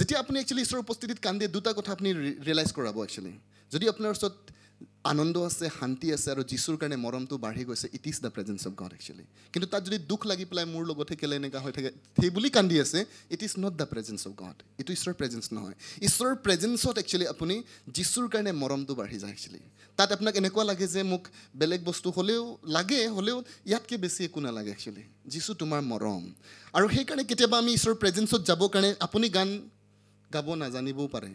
যেতিয়া আপুনি একচুৱেলি ঈশ্বৰৰ উপস্থিতিত কান্দে দুটা কথা আপুনি ৰিয়েলাইজ কৰাব একচুৱেলি যদি আপোনাৰ ওচৰত আনন্দ আছে শান্তি আছে আৰু যীশুৰ কাৰণে মৰমটো বাঢ়ি গৈছে it is the presence of God actually কিন্তু তাত যদি দুখ লাগি পেলাই মোৰ লগতে কেলে এনেকুৱা হৈ থাকে সেই বুলি কান্দি আছে it is not the presence of God এইটো ঈশ্বৰৰ প্ৰেজেঞ্চ নহয়। ঈশ্বৰৰ প্ৰেজেঞ্চত একচুৱেলি আপুনি যীশুৰ কাৰণে মৰমটো বাঢ়ি যায় একচুৱেলি তাত আপোনাক এনেকুৱা লাগে যে মোক বেলেগ বস্তু হ'লেও লাগে হ'লেও ইয়াতকৈ বেছি একো নালাগে একচুৱেলি যীশু তোমাৰ মৰম। আৰু সেইকাৰণে কেতিয়াবা আমি ঈশ্বৰৰ প্ৰেজেঞ্চত যাবৰ কাৰণে আপুনি গান গাব নাজানিবও পাৰে।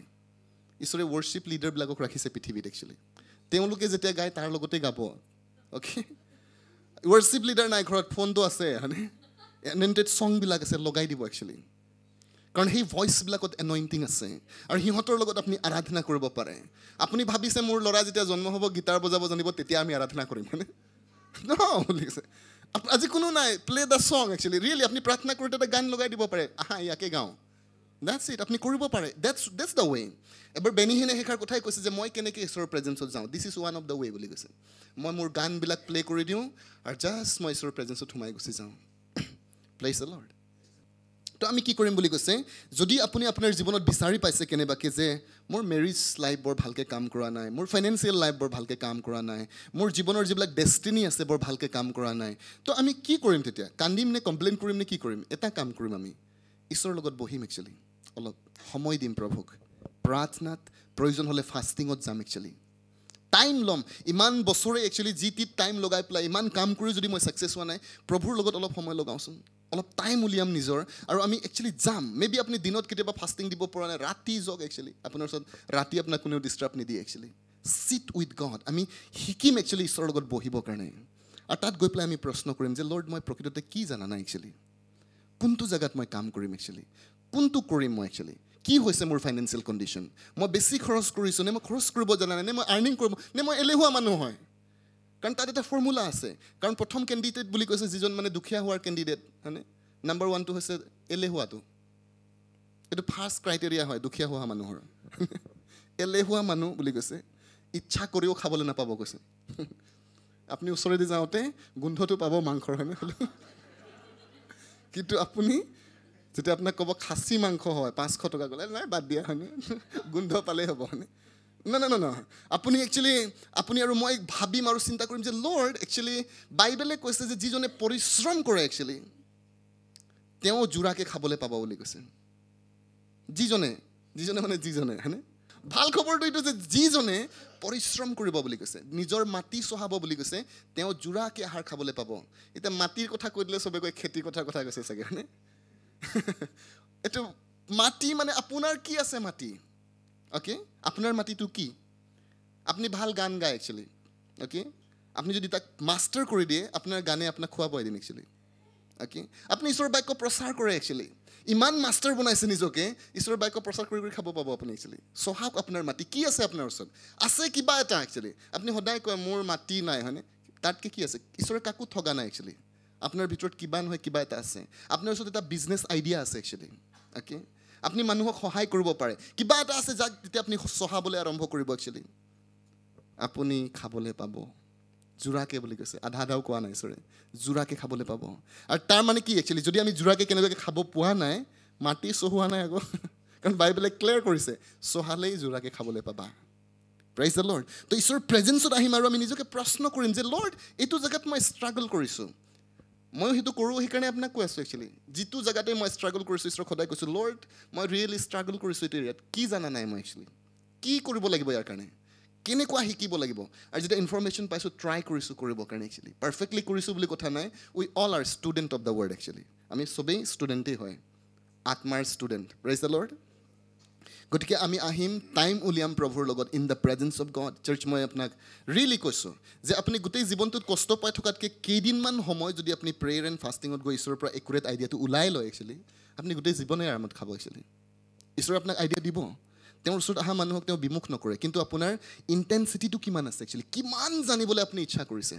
ঈশ্বৰে ৱৰ্শ্বিপ লিডাৰবিলাকক ৰাখিছে পৃথিৱীত একচুৱেলি তেওঁলোকে যেতিয়া গায় তাৰ লগতে গাব। অ'কে ৱৰ্শ্বিপ লিডাৰ নাই ঘৰত ফোনটো আছে হয়নে? এনইণ্টেড ছংবিলাক আছে লগাই দিব একচুৱেলি কাৰণ সেই ভইচবিলাকত এনইণ্টিং আছে। আৰু সিহঁতৰ লগত আপুনি আৰাধনা কৰিব পাৰে। আপুনি ভাবিছে মোৰ ল'ৰা যেতিয়া জন্ম হ'ব গীটাৰ বজাব জানিব তেতিয়া আমি আৰাধনা কৰিম হয়নে? ন বুলি কৈছে। আজি কোনো নাই play the song actually really আপুনি প্ৰাৰ্থনা কৰোঁতে এটা গান লগাই দিব পাৰে। আহা ইয়াকে গাওঁ। দেটছ ইট আপুনি কৰিব পাৰে। দেটছ দেটছ দ্য ৱে এবাৰ বেনিহিনে শেষাৰ কথাই কৈছে যে মই কেনেকৈ ঈশ্বৰৰ প্ৰেজেঞ্চত যাওঁ। This is one of the way বুলি কৈছে। মই মোৰ গানবিলাক প্লে কৰি দিওঁ আৰু জাষ্ট মই ঈশ্বৰৰ প্ৰেজেঞ্চত সোমাই গুচি যাওঁ। প্লেচ দ্য লৰ্ড তো আমি কি কৰিম বুলি কৈছে? যদি আপুনি আপোনাৰ জীৱনত বিচাৰি পাইছে কেনেবাকৈ যে মোৰ মেৰিজ লাইফ বৰ ভালকৈ কাম কৰা নাই মোৰ ফাইনেন্সিয়েল লাইফ বৰ ভালকৈ কাম কৰা নাই মোৰ জীৱনৰ যিবিলাক ডেষ্টিনি আছে বৰ ভালকৈ কাম কৰা নাই তো আমি কি কৰিম তেতিয়া? কান্দিম নে কমপ্লেইন কৰিম নে কি কৰিম? এটা কাম কৰিম আমি। ঈশ্বৰৰ লগত বহিম একচুৱেলি অলপ সময় দিম প্ৰভুক। প্ৰাৰ্থনাত প্ৰয়োজন হ'লে ফাষ্টিঙত যাম একচুৱেলি টাইম ল'ম। ইমান বছৰে একচুৱেলি যি টিত টাইম লগাই পেলাই ইমান কাম কৰি যদি মই ছাকচেছ হোৱা নাই প্ৰভুৰ লগত অলপ সময় লগাওঁচোন। অলপ টাইম উলিয়াম নিজৰ। আৰু আমি একচুৱেলি যাম। মে বি আপুনি দিনত কেতিয়াবা ফাষ্টিং দিব পৰা নাই। ৰাতি যাওক একচুৱেলি আপোনাৰ ওচৰত ৰাতি আপোনাক কোনেও ডিষ্টাৰ্ব নিদিয়ে একচুৱেলি চিট উইথ গড আমি শিকিম একচুৱেলি ঈশ্বৰৰ লগত বহিবৰ কাৰণে। আৰু তাত গৈ পেলাই আমি প্ৰশ্ন কৰিম যে লৰ্ড মই প্ৰকৃততে কি জানা নাই একচুৱেলি কোনটো জেগাত মই কাম কৰিম একচুৱেলি কোনটো কৰিম মই একচুৱেলি কি হৈছে মোৰ ফাইনেন্সিয়েল কণ্ডিশ্যন মই বেছি খৰচ কৰিছোঁ নে মই খৰচ কৰিব জানা নাই নে মই আৰ্নিং কৰিব নে মই এলেহুৱা মানুহ হয়? কাৰণ তাত এটা ফৰ্মুলা আছে। কাৰণ প্ৰথম কেণ্ডিডেট বুলি কৈছে যিজন মানে দুখীয়া হোৱাৰ কেণ্ডিডেট হয়নে? নাম্বাৰ ওৱানটো হৈছে এলেহুৱাটো। এইটো ফাৰ্ষ্ট ক্ৰাইটেৰিয়া হয় দুখীয়া হোৱা মানুহৰ। এলেহুৱা মানুহ বুলি কৈছে। ইচ্ছা কৰিও খাবলৈ নাপাব কৈছে। আপুনি ওচৰেদি যাওঁতে গোন্ধটো পাব মাংসৰ হয়নে? কিন্তু আপুনি যেতিয়া আপোনাক ক'ব খাচী মাংস হয় পাঁচশ টকা ক'লে নাই বাদ দিয়া হয়নে? গোন্ধ পালেই হ'ব হয়নে? নাই নাই নাই আপুনি একচুৱেলি আপুনি আৰু মই ভাবিম আৰু চিন্তা কৰিম যে লৰ্ড একচুৱেলি বাইবেলে কৈছে যে যিজনে পৰিশ্ৰম কৰে একচুৱেলি তেওঁ জোৰাকৈ খাবলৈ পাব বুলি কৈছে। যিজনে যিজনে মানে যিজনে হয়নে? ভাল খবৰটো এইটো যে যিজনে পৰিশ্ৰম কৰিব বুলি কৈছে নিজৰ মাটি চহাব বুলি কৈছে তেওঁ জোৰাকৈ আহাৰ খাবলৈ পাব। এতিয়া মাটিৰ কথা কৈ দিলে চবে কৈ খেতিৰ কথাৰ কথা কৈছে চাগে হয়নে? এইটো মাটি মানে আপোনাৰ কি আছে মাটি? অ'কে আপোনাৰ মাটিটো কি? আপুনি ভাল গান গায় একচুৱেলি অ'কে আপুনি যদি তাক মাষ্টাৰ কৰি দিয়ে আপোনাৰ গানে আপোনাক খুৱাব এদিন একচুৱেলি অ'কে আপুনি ঈশ্বৰৰ বাক্য প্ৰচাৰ কৰে একচুৱেলি ইমান মাষ্টাৰ বনাইছে নিজকে ঈশ্বৰৰ বাক্য প্ৰচাৰ কৰি কৰি খাব পাব আপুনি একচুৱেলি চহাওক আপোনাৰ মাটি। কি আছে আপোনাৰ ওচৰত? আছে কিবা এটা একচুৱেলি আপুনি সদায় কয় মোৰ মাটি নাই হয়নে? তাতকৈ কি আছে? ঈশ্বৰে কাকো ঠগা নাই একচুৱেলি আপোনাৰ ভিতৰত কিবা নহয় কিবা এটা আছে আপোনাৰ ওচৰত এটা বিজনেছ আইডিয়া আছে একচুৱেলি অ'কে আপুনি মানুহক সহায় কৰিব পাৰে কিবা এটা আছে যাক তেতিয়া আপুনি চহাবলৈ আৰম্ভ কৰিব একচুৱেলি আপুনি খাবলৈ পাব জোৰাকৈ বুলি কৈছে আধা আধাও কোৱা নাই ঈশ্বৰে জোৰাকৈ খাবলৈ পাব আৰু তাৰ মানে কি একচুৱেলি যদি আমি জোৰাকৈ কেনেবাকৈ খাব পোৱা নাই মাটি চহোৱা নাই আকৌ কাৰণ বাইবেলে ক্লিয়াৰ কৰিছে চহালেই জোৰাকৈ খাবলৈ পাবা প্ৰাইজ দ্য লৰ্ড তো ঈশ্বৰৰ প্ৰেজেঞ্চত আহিম আৰু আমি নিজকে প্ৰশ্ন কৰিম যে লৰ্ড এইটো জেগাত মই ষ্ট্ৰাগল কৰিছোঁ ময়ো সেইটো কৰোঁ সেইকাৰণে আপোনাক কৈ আছোঁ একচুৱেলি যিটো জেগাতে মই ষ্ট্ৰাগল কৰিছোঁ ঈশ্বৰক সদায় কৈছোঁ লৰ্ড মই ৰিয়েলি ষ্ট্ৰাগল কৰিছোঁ এইটো এৰিয়াত কি জানা নাই মই একচুৱেলি কি কৰিব লাগিব ইয়াৰ কাৰণে? কেনেকুৱা শিকিব লাগিব? আৰু যেতিয়া ইনফৰ্মেশ্যন পাইছোঁ ট্ৰাই কৰিছোঁ কৰিবৰ কাৰণে একচুৱেলি পাৰফেক্টলি কৰিছোঁ বুলি কথা নাই। We all are student of the world actually আমি চবেই ষ্টুডেণ্টেই হয়। আত্মাৰ ষ্টুডেণ্ট ৰাইজ দ্য লৰ্ড গতিকে আমি আহিম টাইম উলিয়াম প্ৰভুৰ লগত in the presence of God church মই আপোনাক ৰিয়েলি কৈছোঁ যে আপুনি গোটেই জীৱনটোত কষ্ট পাই থকাতকৈ কেইদিনমান সময় যদি আপুনি প্ৰেয়াৰ এণ্ড ফাষ্টিঙত গৈ ঈশ্বৰৰ পৰা একুৰেট আইডিয়াটো ওলাই লয় একচুৱেলি আপুনি গোটেই জীৱনে আৰামত খাব একচুৱেলি ঈশ্বৰে আপোনাক আইডিয়া দিব। তেওঁৰ ওচৰত অহা মানুহক তেওঁ বিমুখ নকৰে। কিন্তু আপোনাৰ ইণ্টেনচিটিটো কিমান আছে একচুৱেলি কিমান জানিবলৈ আপুনি ইচ্ছা কৰিছে?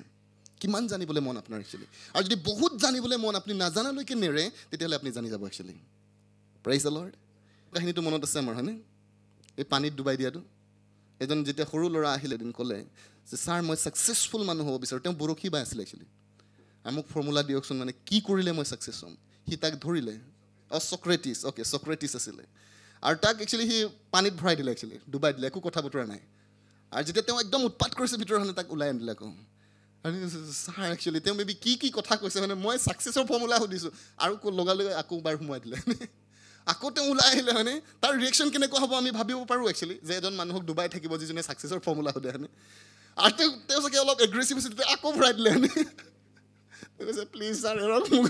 কিমান জানিবলৈ মন আপোনাৰ একচুৱেলি আৰু যদি বহুত জানিবলৈ মন আপুনি নাজানালৈকে নেৰে তেতিয়াহ'লে আপুনি জানি যাব একচুৱেলি প্ৰাইজ দ্য লৰ্ড কাহিনীটো মনত আছে আমাৰ হয়নে? এই পানীত ডুবাই দিয়াটো। এজন যেতিয়া সৰু ল'ৰা আহিলে এদিন ক'লে যে ছাৰ মই ছাকচেছফুল মানুহ হ'ব বিচাৰোঁ। তেওঁ বৰশী বাই আছিলে একচুৱেলি আৰু মোক ফৰ্মুলা দিয়কচোন মানে কি কৰিলে মই ছাকচেছ হ'ম? সি তাক ধৰিলে অঁ চক্ৰেটিছ অ'কে চক্ৰেটিছ আছিলে। আৰু তাক একচুৱেলি সি পানীত ভৰাই দিলে একচুৱেলি ডুবাই দিলে একো কথা বতৰা নাই। আৰু যেতিয়া তেওঁ একদম উৎপাত কৰিছে ভিতৰত মানে তাক ওলাই আনিলে আকৌ। ছাৰ একচুৱেলি তেওঁ মেবি কি কি কথা কৈছে মানে মই ছাকচেছৰ ফৰ্মুলা সুধিছোঁ। আৰু লগালগে আকৌ বাৰ সোমোৱাই দিলে আকৌ তেওঁ ওলাই আহিলে হয়নে? তাৰ ৰিয়েকশ্যন কেনেকুৱা হ'ব আমি ভাবিব পাৰোঁ একচুৱেলি যে এজন মানুহক ডুবাই থাকিব যিজনে ছাকচেছৰ ফৰ্মুলা সোধে হয়নে? আৰু তেওঁ তেওঁ চাগে অলপ এগ্ৰেছিভ হৈছে তেতিয়া আকৌ ভৰাই দিলে হয়নে? কৈছে প্লিজ ছাৰ এৰক মোক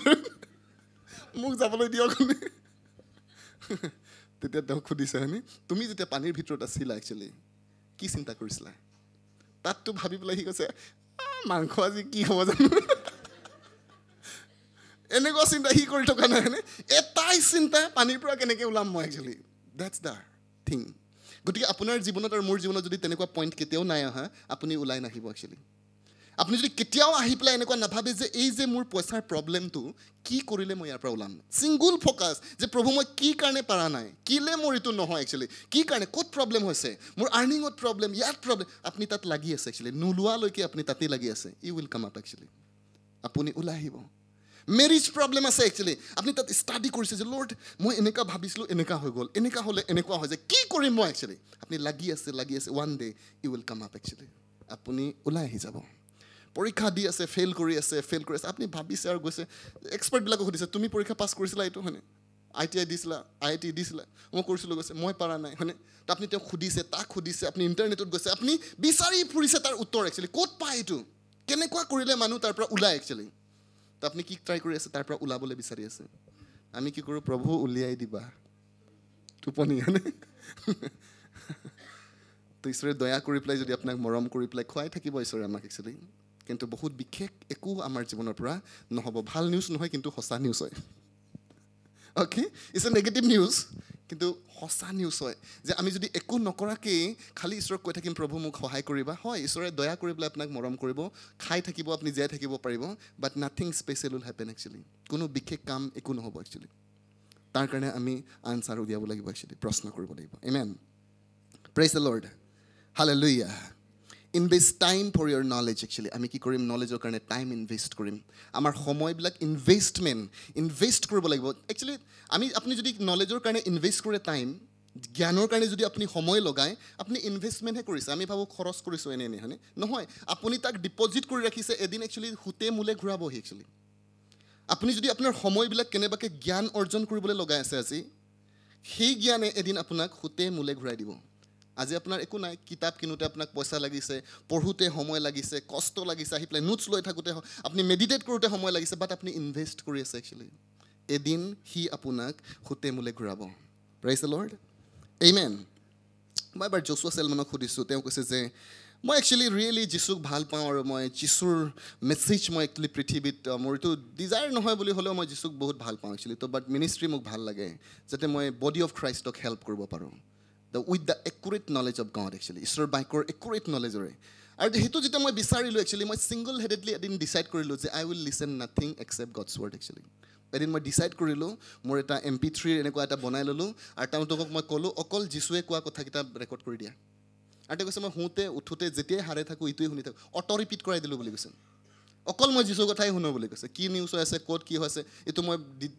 মোক যাবলৈ দিয়ক তেতিয়া তেওঁক সুধিছে হয়নে? তুমি যেতিয়া পানীৰ ভিতৰত আছিলা একচুৱেলি কি চিন্তা কৰিছিলা? তাততো ভাবি পেলাই সি কৈছে মাংস আজি কি হ'ব জানো? এনেকুৱা চিন্তা সি কৰি থকা নাই হয়নে? এটাই চিন্তা পানীৰ পৰা কেনেকৈ ওলাম মই একচুৱেলি ডেটছ দ্য থিং গতিকে আপোনাৰ জীৱনত আৰু মোৰ জীৱনত যদি তেনেকুৱা পইণ্ট কেতিয়াও নাই অহা আপুনি ওলাই নাহিব একচুৱেলি আপুনি যদি কেতিয়াও আহি পেলাই এনেকুৱা নাভাবে যে এই যে মোৰ পইচাৰ প্ৰব্লেমটো কি কৰিলে মই ইয়াৰ পৰা ওলাম? ছিংগুল ফ'কাছ যে প্ৰভু মই কি কাৰণে পৰা নাই? কিলে মোৰ এইটো নহয় একচুৱেলি কি কাৰণে? ক'ত প্ৰব্লেম হৈছে? মোৰ আৰ্নিঙত প্ৰব্লেম ইয়াত প্ৰব্লেম আপুনি তাত লাগি আছে একচুৱেলি নোলোৱালৈকে আপুনি তাতেই লাগি আছে। You will come up actually আপুনি ওলাই আহিব মেৰিজ প্ৰব্লেম আছে একচুৱেলি আপুনি তাত ষ্টাডি কৰিছে যে লৰ্ড মই এনেকুৱা ভাবিছিলোঁ এনেকুৱা হৈ গ'ল এনেকুৱা হ'লে এনেকুৱা হৈ যায় কি কৰিম মই একচুৱেলি আপুনি লাগি আছে লাগি আছে one day you will come up actually আপুনি ওলাই আহি যাব। পৰীক্ষা দি আছে ফেইল কৰি আছে ফেইল কৰি আছে। আপুনি ভাবিছে আৰু গৈছে এক্সপাৰ্টবিলাকক সুধিছে তুমি পৰীক্ষা পাছ কৰিছিলা এইটো হয়নে? আই টি আই দিছিলা আই আই টি দিছিলা। মই কৰিছিলোঁ গৈছে। মই পৰা নাই হয়নে? তো আপুনি তেওঁক সুধিছে তাক সুধিছে আপুনি ইণ্টাৰনেটত গৈছে। আপুনি বিচাৰি ফুৰিছে তাৰ উত্তৰ একচুৱেলি ক'ত পায় এইটো? কেনেকুৱা কৰিলে মানুহ তাৰ পৰা ওলায় একচুৱেলি তো আপুনি কি ট্ৰাই কৰি আছে? তাৰ পৰা ওলাবলৈ বিচাৰি আছে। আমি কি কৰোঁ? প্ৰভু উলিয়াই দিবা। টোপনি হয়নে? তো ঈশ্বৰে দয়া কৰি পেলাই যদি আপোনাক মৰম কৰি পেলাই খুৱাই থাকিব ঈশ্বৰে আমাক একচুৱেলি কিন্তু বহুত বিশেষ একো আমাৰ জীৱনৰ পৰা নহ'ব। ভাল নিউজ নহয় কিন্তু সঁচা নিউজ হয়। Okay it's a negative news কিন্তু সঁচা নিউজ হয় যে আমি যদি একো নকৰাকেই খালী ঈশ্বৰক কৈ থাকিম প্ৰভু মোক সহায় কৰিবা। হয় ঈশ্বৰে দয়া কৰি পেলাই আপোনাক মৰম কৰিব খাই থাকিব আপুনি জীয়াই থাকিব পাৰিব but nothing special will happen actually কোনো বিশেষ কাম একো নহ'ব একচুৱেলি তাৰ কাৰণে আমি আনচাৰ উলিয়াব লাগিব একচুৱেলি প্ৰশ্ন কৰিব লাগিব। Yemen praise the Lord hallelujah invest time for your knowledge actually আমি কি কৰিম? নলেজৰ কাৰণে টাইম ইনভেষ্ট কৰিম। আমাৰ সময়বিলাক ইনভেষ্টমেণ্ট ইনভেষ্ট কৰিব লাগিব। একচুৱেলি আমি আপুনি যদি নলেজৰ কাৰণে ইনভেষ্ট কৰে টাইম জ্ঞানৰ কাৰণে যদি আপুনি সময় লগায় আপুনি ইনভেষ্টমেণ্টহে কৰিছে। আমি ভাবোঁ খৰচ কৰিছোঁ এনে এনে হয়নে? নহয় আপুনি তাক ডিপজিট কৰি ৰাখিছে এদিন একচুৱেলি সুতে মূলে ঘূৰাবহি একচুৱেলি আপুনি যদি আপোনাৰ সময়বিলাক কেনেবাকৈ জ্ঞান অৰ্জন কৰিবলৈ লগাই আছে আজি সেই জ্ঞানে এদিন আপোনাক সুতে মূলে ঘূৰাই দিব। আজি আপোনাৰ একো নাই কিতাপ কিনোতে আপোনাক পইচা লাগিছে পঢ়োঁতে সময় লাগিছে কষ্ট লাগিছে আহি পেলাই নোটছ লৈ থাকোঁতে আপুনি মেডিটেট কৰোঁতে সময় লাগিছে বাট আপুনি ইনভেষ্ট কৰি আছে একচুৱেলি এদিন সি আপোনাক সুতে মূলে ঘূৰাব দ্য লৰ্ড এইমেন মই এবাৰ জচুৱা চেলমানক সুধিছোঁ তেওঁ কৈছে যে মই একচুৱেলি ৰিয়েলি যীচুক ভাল পাওঁ আৰু মই যীচুৰ মেছেজ মই একচুৱেলি পৃথিৱীত মোৰ এইটো ডিজায়াৰ নহয় বুলি হ'লেও মই যীচুক বহুত ভাল পাওঁ একচুৱেলি তো বাট মিনিষ্ট্ৰী মোক ভাল লাগে যাতে মই বডি অফ খ্ৰাইষ্টক হেল্প কৰিব পাৰোঁ। With the accurate knowledge of God actually ঈশ্বৰৰ বাইকৰ একুৰেট নলেজৰে আৰু সেইটো যেতিয়া মই বিচাৰিলোঁ একচুৱেলি মই ছিংগল হেডেডলি এদিন ডিচাইড কৰিলোঁ যে I will listen nothing except God's word actually এদিন মই ডিচাইড কৰিলোঁ মোৰ এটা এম পি থ্ৰীৰ এনেকুৱা এটা বনাই ল'লোঁ আৰু তেওঁলোকক মই ক'লোঁ অকল যীশুৱে কোৱা কথাকেইটা ৰেকৰ্ড কৰি দিয়া আৰু তেওঁ কৈছে মই শুওঁতে উঠোঁতে যেতিয়াই হাৰে থাকোঁ ইটোৱে শুনি থাকোঁ অট' ৰিপিট কৰাই দিলোঁ বুলি কৈছে অকল মই যীশুৰ কথাই শুনো বুলি কৈছে। কি নিউজ হৈ আছে ক'ত কি হৈছে এইটো মই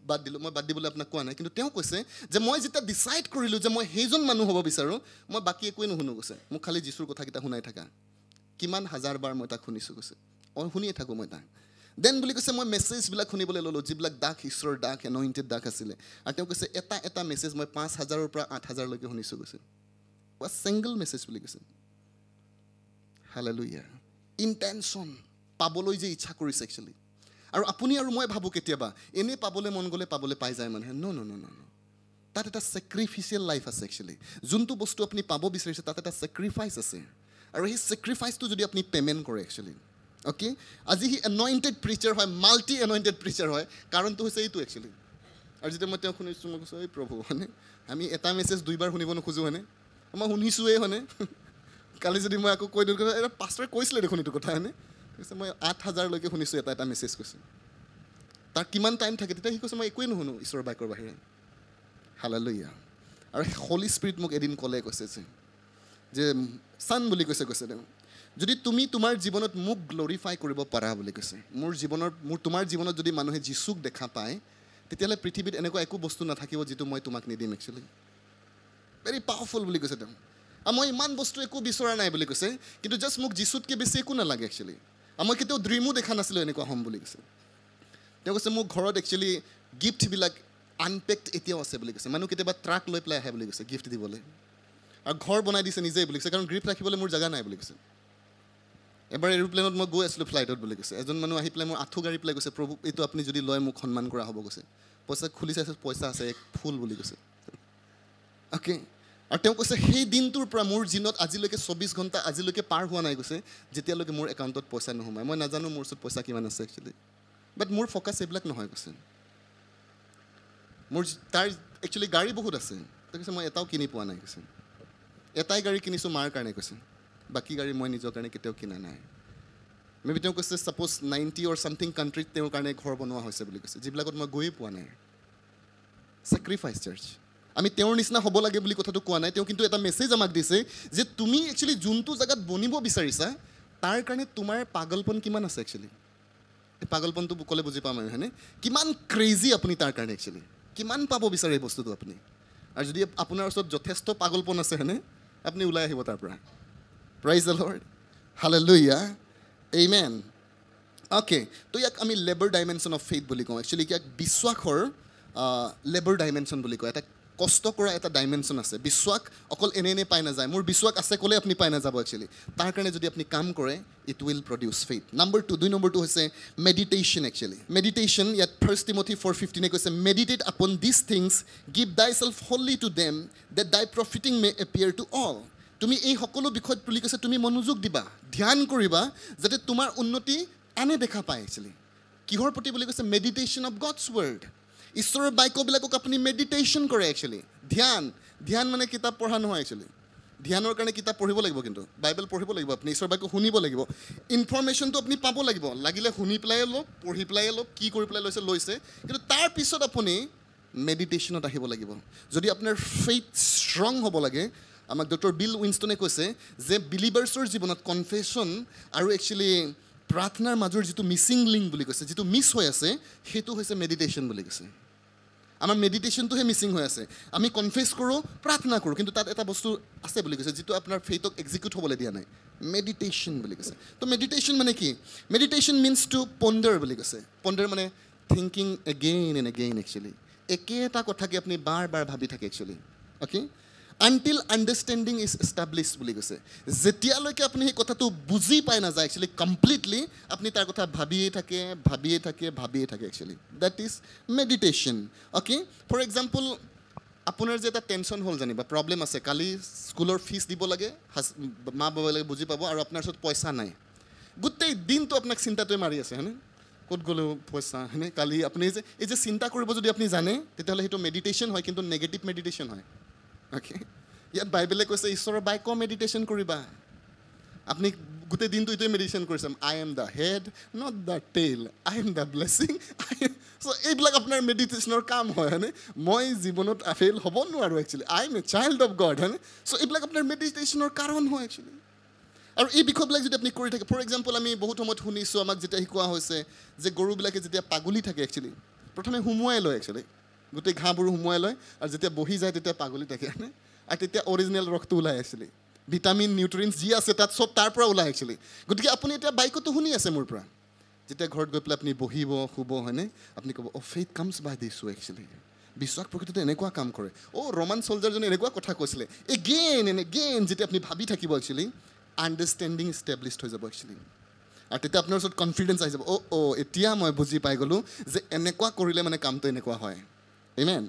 বাদ দিলোঁ মই বাদ দিবলৈ আপোনাক কোৱা নাই। কিন্তু তেওঁ কৈছে যে মই যেতিয়া ডিচাইড কৰিলোঁ যে মই সেইজন মানুহ হ'ব বিচাৰোঁ মই বাকী একোৱে নুশুনো কৈছে। মোক খালি যীশুৰ কথাকেইটা শুনাই থাকা। কিমান হাজাৰ বাৰ মই তাক শুনিছোঁ কৈছে। অঁ শুনিয়ে থাকোঁ মই তাক। দেন বুলি কৈছে মই মেছেজবিলাক শুনিবলৈ ল'লোঁ যিবিলাক দাস ঈশ্বৰৰ দাস এনইণ্টেড দাস আছিলে। আৰু তেওঁ কৈছে এটা এটা মেছেজ মই পাঁচ হাজাৰৰ পৰা আঠ হাজাৰলৈকে শুনিছোঁ কৈছে। ছিংগল মেছেজ বুলি কৈছে? হালে লুইয়া ইণ্টেনশ্যন পাবলৈ যে ইচ্ছা কৰিছে একচুৱেলি আৰু আপুনি আৰু মই ভাবোঁ কেতিয়াবা এনেই পাবলৈ মন গ'লে পাবলৈ পাই যায় মানুহে। ন ন ন ন তাত এটা ছেক্ৰিফিচিয়েল লাইফ আছে একচুৱেলি যোনটো বস্তু আপুনি পাব বিচাৰিছে তাত এটা ছেক্ৰিফাইচ আছে। আৰু সেই ছেক্ৰিফাইচটো যদি আপুনি পে'মেণ্ট কৰে একচুৱেলি অ'কে আজি সি এনইণ্টেড প্ৰিচাৰ হয় মাল্টি এনইণ্টেড প্ৰিচাৰ হয়। কাৰণটো হৈছে এইটো একচুৱেলি আৰু যেতিয়া মই তেওঁ শুনিছোঁ মই কৈছোঁ এই প্ৰভু হয়নে? আমি এটা মেছেজ দুইবাৰ শুনিব নোখোজোঁ হয়নে? মই শুনিছোঁৱেই হয়নে? কালি যদি মই আকৌ কৈ দিওঁ এটা কৈছিলে দেখোন এইটো কথা হয়নে? কৈছে মই আঠ হাজাৰলৈকে শুনিছোঁ এটা এটা মেছেজ কৈছে। তাৰ কিমান টাইম থাকে? তেতিয়া সি কৈছে মই একোৱেই নুশুনো ঈশ্বৰৰ বাইকৰ বাহিৰে। হালালৈয়া আৰু হলি স্পিৰিট মোক এদিন ক'লে কৈছে যে যে ছান বুলি কৈছে কৈছে তেওঁ। যদি তুমি তোমাৰ জীৱনত মোক গ্ল'ৰিফাই কৰিব পাৰা বুলি কৈছে মোৰ জীৱনৰ মোৰ তোমাৰ জীৱনত যদি মানুহে যীচুক দেখা পায় তেতিয়াহ'লে পৃথিৱীত এনেকুৱা একো বস্তু নাথাকিব যিটো মই তোমাক নিদিম একচুৱেলি ভেৰি পাৱাৰফুল বুলি কৈছে তেওঁ। আৰু মই ইমান বস্তু একো বিচৰা নাই বুলি কৈছে কিন্তু জাষ্ট মোক যীচুতকৈ বেছি একো নালাগে একচুৱেলি মই কেতিয়াও ড্ৰিমো দেখা নাছিলোঁ এনেকুৱা হ'ম বুলি কৈছে। তেওঁ কৈছে মোৰ ঘৰত একচুৱেলি গিফ্টবিলাক আনপেক্ড এতিয়াও আছে বুলি কৈছে। মানুহ কেতিয়াবা ট্ৰাক লৈ পেলাই আহে বুলি কৈছে গিফ্ট দিবলৈ। আৰু ঘৰ বনাই দিছে নিজেই বুলি কৈছে কাৰণ গিফ্ট ৰাখিবলৈ মোৰ জেগা নাই বুলি কৈছে। এবাৰ এৰোপ্লেনত মই গৈ আছিলোঁ ফ্লাইটত বুলি কৈছে। এজন মানুহ আহি পেলাই মোৰ আঁঠু গাড়ী পেলাই কৈছে প্ৰভু এইটো আপুনি যদি লয় মোক সন্মান কৰা হ'ব কৈছে। পইচা খুলি চাইছে পইচা আছে এক ফুল বুলি কৈছে। অ'কে আৰু তেওঁ কৈছে সেই দিনটোৰ পৰা মোৰ দিনত আজিলৈকে চৌবিছ ঘণ্টা আজিলৈকে পাৰ হোৱা নাই কৈছে যেতিয়ালৈকে মোৰ একাউণ্টত পইচা নোসোমায়। মই নাজানো মোৰ ওচৰত পইচা কিমান আছে একচুৱেলি বাট মোৰ ফ'কাছ এইবিলাক নহয় কৈছে। মোৰ তাৰ একচুৱেলি গাড়ী বহুত আছে। তেওঁ কৈছে মই এটাও কিনি পোৱা নাই কৈছে। এটাই গাড়ী কিনিছোঁ মাৰ কাৰণে কৈছে। বাকী গাড়ী মই নিজৰ কাৰণে কেতিয়াও কিনা নাই। মেবি তেওঁ কৈছে ছাপ'জ নাইণ্টি অৰ ছামথিং কাণ্ট্ৰিত তেওঁৰ কাৰণে ঘৰ বনোৱা হৈছে বুলি কৈছে। যিবিলাকত মই গৈয়ে পোৱা নাই। ছেক্ৰিফাইচ চাৰ্চ আমি তেওঁৰ নিচিনা হ'ব লাগে বুলি কথাটো কোৱা নাই তেওঁ কিন্তু এটা মেছেজ আমাক দিছে যে তুমি একচুৱেলি যোনটো জেগাত বনিব বিচাৰিছা তাৰ কাৰণে তোমাৰ পাগলপন কিমান আছে একচুৱেলি এই পাগলপনটো ক'লে বুজি পাম আমি হয়নে? কিমান ক্ৰেজি আপুনি তাৰ কাৰণে একচুৱেলি কিমান পাব বিচাৰে এই বস্তুটো আপুনি? আৰু যদি আপোনাৰ ওচৰত যথেষ্ট পাগলপন আছে হয়নে? আপুনি ওলাই আহিব তাৰ পৰা। প্ৰাইজ লৰ্ড হালে লুইয়া এই মেন অ'কে তো ইয়াক আমি লেবাৰ ডাইমেনশ্যন অফ ফেইথ বুলি কওঁ। একচুৱেলি ইয়াক বিশ্বাসৰ লেবাৰ ডাইমেনশ্যন বুলি কয়। এটা কষ্ট কৰা এটা ডাইমেনশ্যন আছে। বিশ্বাস অকল এনে এনে পাই নাযায়। মোৰ বিশ্বাস আছে ক'লে আপুনি পাই নাযাব একচুৱেলি তাৰ কাৰণে যদি আপুনি কাম কৰে it will produce faith number two দুই নম্বৰটো হৈছে মেডিটেশ্যন একচুৱেলি মেডিটেশ্যন ইয়াত ফাৰ্ষ্ট টিমথি ফ'ৰ ফিফটিনে কৈছে meditate upon these things give thyself wholly to them that thy profiting may appear to all তুমি এই সকলো বিষয়ত বুলি কৈছে তুমি মনোযোগ দিবা ধ্যান কৰিবা যাতে তোমাৰ উন্নতি আনে দেখা পায় একচুৱেলি কিহৰ প্ৰতি বুলি কৈছে? মেডিটেশ্যন অফ গডছ ৱৰ্ড ঈশ্বৰৰ বাক্যবিলাকক আপুনি মেডিটেশ্যন কৰে একচুৱেলি ধ্যান ধ্যান মানে কিতাপ পঢ়া নহয় একচুৱেলি ধ্যানৰ কাৰণে কিতাপ পঢ়িব লাগিব কিন্তু বাইবেল পঢ়িব লাগিব আপুনি ঈশ্বৰৰ বাক্য শুনিব লাগিব। ইনফৰ্মেশ্যনটো আপুনি পাব লাগিব লাগিলে শুনি পেলাই লওক পঢ়ি পেলাই লওক কি কৰি পেলাই লৈছে লৈছে। কিন্তু তাৰপিছত আপুনি মেডিটেশ্যনত আহিব লাগিব। যদি আপোনাৰ ফেইথ ষ্ট্ৰং হ'ব লাগে আমাক ডক্টৰ বিল উইনষ্টনে কৈছে যে বিলিভাৰ্ছৰ জীৱনত কনফেশ্যন আৰু একচুৱেলি প্ৰাৰ্থনাৰ মাজৰ যিটো মিচিং লিংক বুলি কৈছে যিটো মিছ হৈ আছে সেইটো হৈছে মেডিটেশ্যন বুলি কৈছে। আমাৰ মেডিটেশ্যনটোহে মিচিং হৈ আছে। আমি কনফেচ কৰোঁ প্ৰাৰ্থনা কৰোঁ কিন্তু তাত এটা বস্তু আছে বুলি কৈছে যিটো আপোনাৰ ফেইটক এক্সিকিউট হ'বলৈ দিয়া নাই। মেডিটেশ্যন বুলি কৈছে। তো মেডিটেশ্যন মানে কি? মেডিটেশ্যন মিনছ টু পণ্ডাৰ বুলি কৈছে। পণ্ডাৰ মানে thinking again and again actually একেটা কথাকে আপুনি বাৰ বাৰ ভাবি থাকে actually okay until understanding is establish বুলি কৈছে। যেতিয়ালৈকে আপুনি সেই কথাটো বুজি পাই নাযায় একচুৱেলি কমপ্লিটলি আপুনি তাৰ কথা ভাবিয়ে থাকে ভাবিয়ে থাকে ভাবিয়ে থাকে actually that is meditation okay for example আপোনাৰ যে এটা টেনশ্যন হ'ল জানিবা প্ৰব্লেম আছে। কালি স্কুলৰ ফিজ দিব লাগে হাজ মা বাবাবিলাকে বুজি পাব আৰু আপোনাৰ ওচৰত পইচা নাই। গোটেই দিনটো আপোনাক চিন্তাটোৱে মাৰি আছে হয়নে? ক'ত গ'লেও পইচা হয়নে? কালি আপুনি যে এই যে চিন্তা কৰিব যদি আপুনি জানে তেতিয়াহ'লে সেইটো মেডিটেশ্যন হয় কিন্তু নেগেটিভ মেডিটেশ্যন হয়। ইয়াত বাইবেলে কৈছে ঈশ্বৰৰ বাক্য মেডিটেশ্যন কৰিবা? আপুনি গোটেই দিনটো এইটোৱে মেডিটেশ্যন কৰিছে I am the head not the tail I am the blessing so' এইবিলাক আপোনাৰ মেডিটেশ্যনৰ কাম হয় হয়নে? মই জীৱনত ফেইল হ'ব নোৱাৰোঁ actually I am a child of God হয়নে? চ' এইবিলাক আপোনাৰ মেডিটেশ্যনৰ কাৰণ হয় একচুৱেলি আৰু এই বিষয়বিলাক যদি আপুনি কৰি থাকে ফৰ এক্সাম্পল আমি বহুত সময়ত শুনিছোঁ আমাক যেতিয়া শিকোৱা হৈছে যে গৰুবিলাকে যেতিয়া পাগলি থাকে একচুৱেলি প্ৰথমে সুমুৱাই লয় একচুৱেলি গোটেই ঘাঁহবোৰ সুমুৱাই লয় আৰু যেতিয়া বহি যায় তেতিয়া পাগলি থাকে হয়নে আৰু তেতিয়া অৰিজিনেল ৰসটো ওলাই একচুৱেলি ভিটামিন নিউট্ৰিয়েণ্টছ যি আছে তাত চব তাৰ পৰা ওলাই একচুৱেলি গতিকে আপুনি এতিয়া বাইকতো শুনি আছে মোৰ পৰা। যেতিয়া ঘৰত গৈ পেলাই আপুনি বহিব শুব হয়নে? আপুনি ক'ব অ' ফেইথ কামছ বাই দিছোঁ একচুৱেলি বিশ্বাস প্ৰকৃততে এনেকুৱা কাম কৰে। অ' ৰমান চলজাৰজনে এনেকুৱা কথা কৈছিলে। এগেইন এণ্ড এগেইন যেতিয়া আপুনি ভাবি থাকিব একচুৱেলি আণ্ডাৰষ্টেণ্ডিং ইষ্টেব্লিছড হৈ যাব একচুৱেলি আৰু তেতিয়া আপোনাৰ ওচৰত কনফিডেঞ্চ আহি যাব অ' অ' এতিয়া মই বুজি পাই গ'লোঁ যে এনেকুৱা কৰিলে মানে কামটো এনেকুৱা হয়। I mean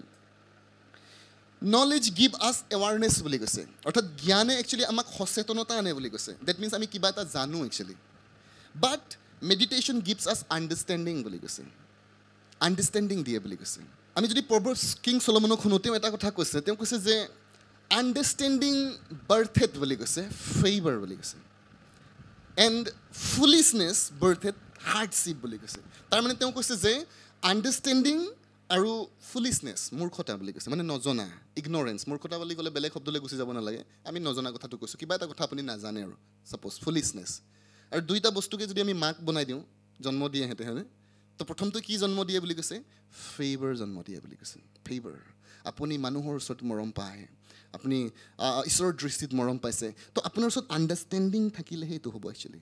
knowledge give us awareness বুলি কৈছে। অৰ্থাৎ জ্ঞানে একচুৱেলি আমাক সচেতনতা আনে বুলি কৈছে। ডেট মিনছ আমি কিবা এটা জানো actually but meditation gives us understanding বুলি কৈছে। আণ্ডাৰষ্টেণ্ডিং দিয়ে বুলি কৈছে। আমি যদি প্ৰবৰ কিং চলমনক শুনো তেওঁ এটা কথা কৈছে তেওঁ কৈছে যে আণ্ডাৰষ্টেণ্ডিং বাৰ্থেড বুলি কৈছে ফেইভাৰ বুলি কৈছে। এণ্ড ফুলিছনেছ বাৰ্থেড হাৰ্ডশ্বিপ বুলি কৈছে। তাৰমানে তেওঁ কৈছে যে আণ্ডাৰষ্টেণ্ডিং আৰু ফুলিছনেছ মূৰ্খতা বুলি কৈছে মানে নজনা ইগনৰেঞ্চ মূৰ্খতা বুলি ক'লে বেলেগ শব্দলৈ গুচি যাব নালাগে। আমি নজনা কথাটো কৈছোঁ কিবা এটা কথা আপুনি নাজানে আৰু ছাপ'জ ফুলিছনেছ আৰু দুইটা বস্তুকে যদি আমি মাক বনাই দিওঁ জন্ম দিয়ে সিহঁতে হয়নে? তো প্ৰথমটো কি জন্ম দিয়ে বুলি কৈছে? ফেইভাৰ জন্ম দিয়ে বুলি কৈছে ফেইভাৰ আপুনি মানুহৰ ওচৰত মৰম পায় আপুনি ঈশ্বৰৰ দৃষ্টিত মৰম পাইছে। তো আপোনাৰ ওচৰত আণ্ডাৰষ্টেণ্ডিং থাকিলেহে এইটো হ'ব একচুৱেলি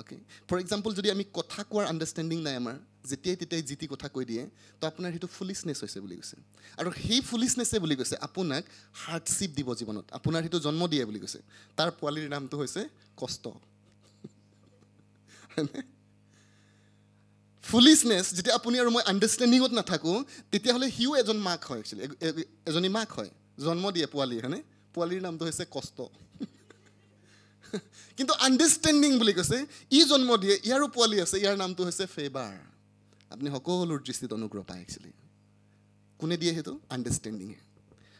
অ'কে ফৰ এক্সাম্পল যদি আমি কথা কোৱাৰ আণ্ডাৰষ্টেণ্ডিং নাই আমাৰ যেতিয়াই তেতিয়াই যি টি কথা কৈ দিয়ে তো আপোনাৰ সেইটো ফুলিছনেছ হৈছে বুলি কৈছে। আৰু সেই ফুলিছনেছে বুলি কৈছে আপোনাক হাৰ্ডশ্বিপ দিব জীৱনত। আপোনাৰ সেইটো জন্ম দিয়ে বুলি কৈছে। তাৰ পোৱালিৰ নামটো হৈছে কষ্ট। ফুলিছনেছ যেতিয়া আপুনি আৰু মই আণ্ডাৰষ্টেণ্ডিঙত নাথাকোঁ তেতিয়াহ'লে সিও এজন মাক হয় একচুৱেলি এজনী মাক হয়। জন্ম দিয়ে পোৱালি হয়নে? পোৱালিৰ নামটো হৈছে কষ্ট। কিন্তু আণ্ডাৰষ্টেণ্ডিং বুলি কৈছে ই জন্ম দিয়ে ইয়াৰো পোৱালি আছে ইয়াৰ নামটো হৈছে ফেবাৰ আপুনি সকলোৰ দৃষ্টিত অনুগ্ৰহ পায় একচুৱেলি কোনে দিয়ে সেইটো? আণ্ডাৰষ্টেণ্ডিঙে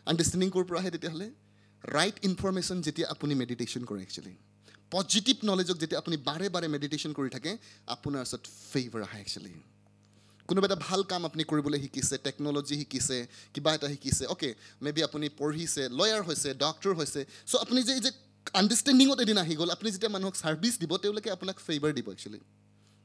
আণ্ডাৰষ্টেণ্ডিং ক'ৰ পৰা আহে তেতিয়াহ'লে? ৰাইট ইনফৰমেশ্যন যেতিয়া আপুনি মেডিটেশ্যন কৰে একচুৱেলি পজিটিভ নলেজক যেতিয়া আপুনি বাৰে বাৰে মেডিটেশ্যন কৰি থাকে আপোনাৰ ওচৰত ফেভাৰ আহে একচুৱেলি কোনোবা এটা ভাল কাম আপুনি কৰিবলৈ শিকিছে টেকন'লজি শিকিছে কিবা এটা শিকিছে অ'কে মে বি আপুনি পঢ়িছে লয়াৰ হৈছে ডক্টৰ হৈছে চ' আপুনি যে এই যে আণ্ডাৰষ্টেণ্ডিঙত এদিন আহি গ'ল। আপুনি যেতিয়া মানুহক ছাৰ্ভিচ দিব তেওঁলোকে আপোনাক ফেভাৰ দিব একচুৱেলি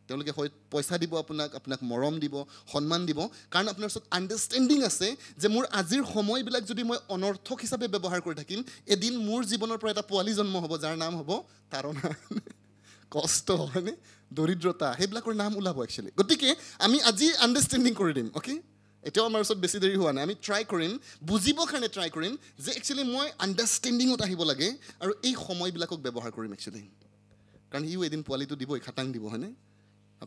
তেওঁলোকে হয় পইচা দিব আপোনাক আপোনাক মৰম দিব সন্মান দিব। কাৰণ আপোনাৰ ওচৰত আণ্ডাৰষ্টেণ্ডিং আছে যে মোৰ আজিৰ সময়বিলাক যদি মই অনৰ্থক হিচাপে ব্যৱহাৰ কৰি থাকিম এদিন মোৰ জীৱনৰ পৰা এটা পোৱালি জন্ম হ'ব যাৰ নাম হ'ব তাৰণা। কষ্ট হয়নে? দৰিদ্ৰতা সেইবিলাকৰ নাম ওলাব একচুৱেলি গতিকে আমি আজি আণ্ডাৰষ্টেণ্ডিং কৰি দিম অ'কে এতিয়াও আমাৰ ওচৰত বেছি দেৰি হোৱা নাই। আমি ট্ৰাই কৰিম বুজিবৰ কাৰণে ট্ৰাই কৰিম যে একচুৱেলি মই আণ্ডাৰষ্টেণ্ডিঙত আহিব লাগে আৰু এই সময়বিলাকক ব্যৱহাৰ কৰিম একচুৱেলি কাৰণ সিও এদিন পোৱালিটো দিবই খাটাং দিব হয়নে?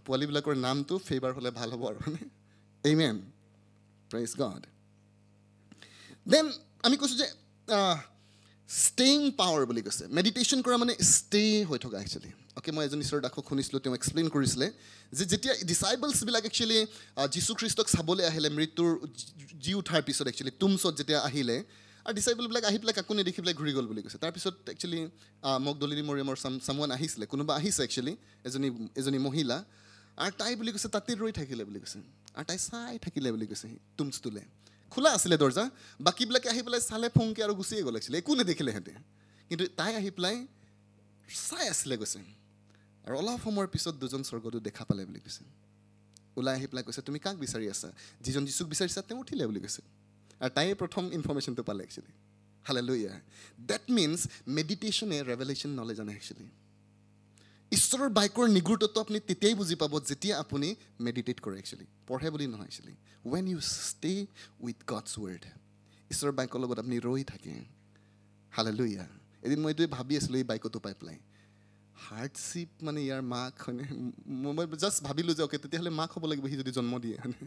পোৱালিবিলাকৰ নামটো ফেভাৰ হ'লে ভাল হ'ব আৰু হয়নে? এইমেন প্ৰাইজ গড দেন আমি কৈছোঁ যে ষ্টেইং পাৱাৰ বুলি কৈছে। মেডিটেশ্যন কৰা মানে ষ্টে হৈ থকা একচুৱেলি অ'কে মই এজন ঈশ্বৰৰ দাসক শুনিছিলোঁ তেওঁ এক্সপ্লেইন কৰিছিলে যে যেতিয়া ডিচাইবলছবিলাক একচুৱেলি যীশুখ্ৰীষ্টক চাবলৈ আহিলে মৃত্যুৰ জি- উঠাৰ পিছত একচুৱেলি তুমছত যেতিয়া আহিলে আৰু ডিচাইবলবিলাক আহি পেলাই কাকো নেদেখি পেলাই ঘূৰি গ'ল বুলি কৈছে। তাৰপিছত একচুৱেলি মোক দলিনী মৰিয়মৰ চাম চামৱান আহিছিলে কোনোবা আহিছে একচুৱেলি এজনী এজনী মহিলা আৰু তাই বুলি কৈছে তাতে ৰৈ থাকিলে বুলি কৈছে। আৰু তাই চাই থাকিলে বুলি কৈছে তুমচটোলে খোলা আছিলে দৰ্জা বাকীবিলাকে আহি পেলাই চালে ফুংকে আৰু গুচিয়ে গ'ল একচুৱেলি একো নেদেখিলে সিহঁতে। কিন্তু তাই আহি পেলাই চাই আছিলে কৈছে। আৰু অলপ সময়ৰ পিছত দুজন স্বৰ্গদূত দেখা পালে বুলি কৈছে। ওলাই আহি পেলাই কৈছে তুমি কাক বিচাৰি আছা? যিজন যীচুক বিচাৰিছা তেওঁ উঠিলে বুলি কৈছে। আৰু তাইয়ে প্ৰথম ইনফৰ্মেশ্যনটো পালে একচুৱেলি হালে লৈ ডেট মিনছ মেডিটেশ্যনে ৰেভেলেশ্যন নলেজ আনে একচুৱেলি ঈশ্বৰৰ বাইকৰ নিগুৰত্বটো আপুনি তেতিয়াই বুজি পাব যেতিয়া আপুনি মেডিটেট কৰে একচুৱেলি পঢ়ে বুলি নহয় actually when you stay with God's word ঈশ্বৰৰ বাইকৰ লগত আপুনি ৰৈ থাকে। হালে লৈ এদিন মই এইটোৱে ভাবি আছিলোঁ এই বাইকতো পাই পেলাই। হাৰ্ডশ্বিপ মানে ইয়াৰ মাক হয়নে? মই জাষ্ট ভাবিলোঁ যে অ'কে তেতিয়াহ'লে মাক হ'ব লাগিব সি যদি জন্ম দিয়ে হয়নে?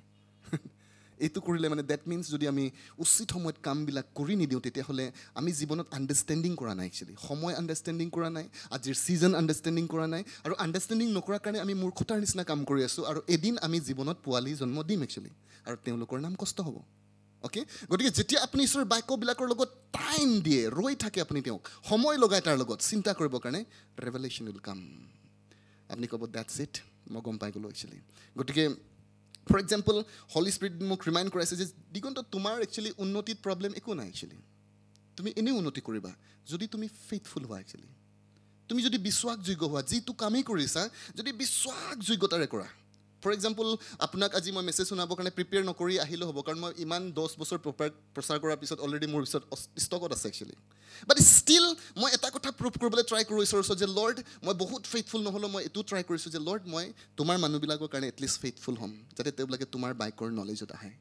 এইটো কৰিলে মানে ডেট মিনছ যদি আমি উচিত সময়ত কামবিলাক কৰি নিদিওঁ তেতিয়াহ'লে আমি জীৱনত আণ্ডাৰষ্টেণ্ডিং কৰা নাই একচুৱেলি সময় আণ্ডাৰষ্টেণ্ডিং কৰা নাই আজিৰ ছিজন আণ্ডাৰষ্টেণ্ডিং কৰা নাই আৰু আণ্ডাৰষ্টেণ্ডিং নকৰাৰ কাৰণে আমি মূৰ্খতাৰ নিচিনা কাম কৰি আছোঁ আৰু এদিন আমি জীৱনত পোৱালি জন্ম দিম একচুৱেলি আৰু তেওঁলোকৰ নাম কষ্ট হ'ব। অ'কে গতিকে যেতিয়া আপুনি ঈশ্বৰৰ বাক্যবিলাকৰ লগত টাইম দিয়ে ৰৈ থাকে আপুনি তেওঁক সময় লগাই তাৰ লগত চিন্তা কৰিবৰ কাৰণে ৰেভেলেশ্যন উইল কাম আপুনি ক'ব ডেটছ ইট মই গম পাই গ'লোঁ একচুৱেলি গতিকে ফৰ এক্সাম্পল হলি স্পিৰিট মোক ৰিমাইণ্ড কৰাইছে যে দিগন্ত তোমাৰ একচুৱেলি উন্নতিত প্ৰব্লেম একো নাই একচুৱেলি তুমি এনেই উন্নতি কৰিবা যদি তুমি ফেইথফুল হোৱা একচুৱেলি তুমি যদি বিশ্বাসযোগ্য হোৱা যিটো কামেই কৰিছা যদি বিশ্বাসযোগ্যতাৰে কৰা ফৰ এক্সাম্পল আপোনাক আজি মই মেছেজ শুনাবৰ কাৰণে প্ৰিপেয়াৰ নকৰি আহিলেও হ'ব কাৰণ মই ইমান দহ বছৰ প্ৰপাৰ প্ৰচাৰ কৰাৰ পিছত অলৰেডি মোৰ পিছত ষ্টকত আছে একচুৱেলি বাট ষ্টিল মই এটা কথা প্ৰুভ কৰিবলৈ ট্ৰাই কৰোঁ ঈশ্বৰৰ ওচৰত যে লৰ্ড মই বহুত ফেইথফুল নহ'লেও মই এইটো ট্ৰাই কৰিছোঁ যে লৰ্ড মই তোমাৰ মানুহবিলাকৰ কাৰণে এটলিষ্ট ফেইথফুল হ'ম যাতে তেওঁলোকে তোমাৰ বাইকৰ নলেজত আহে।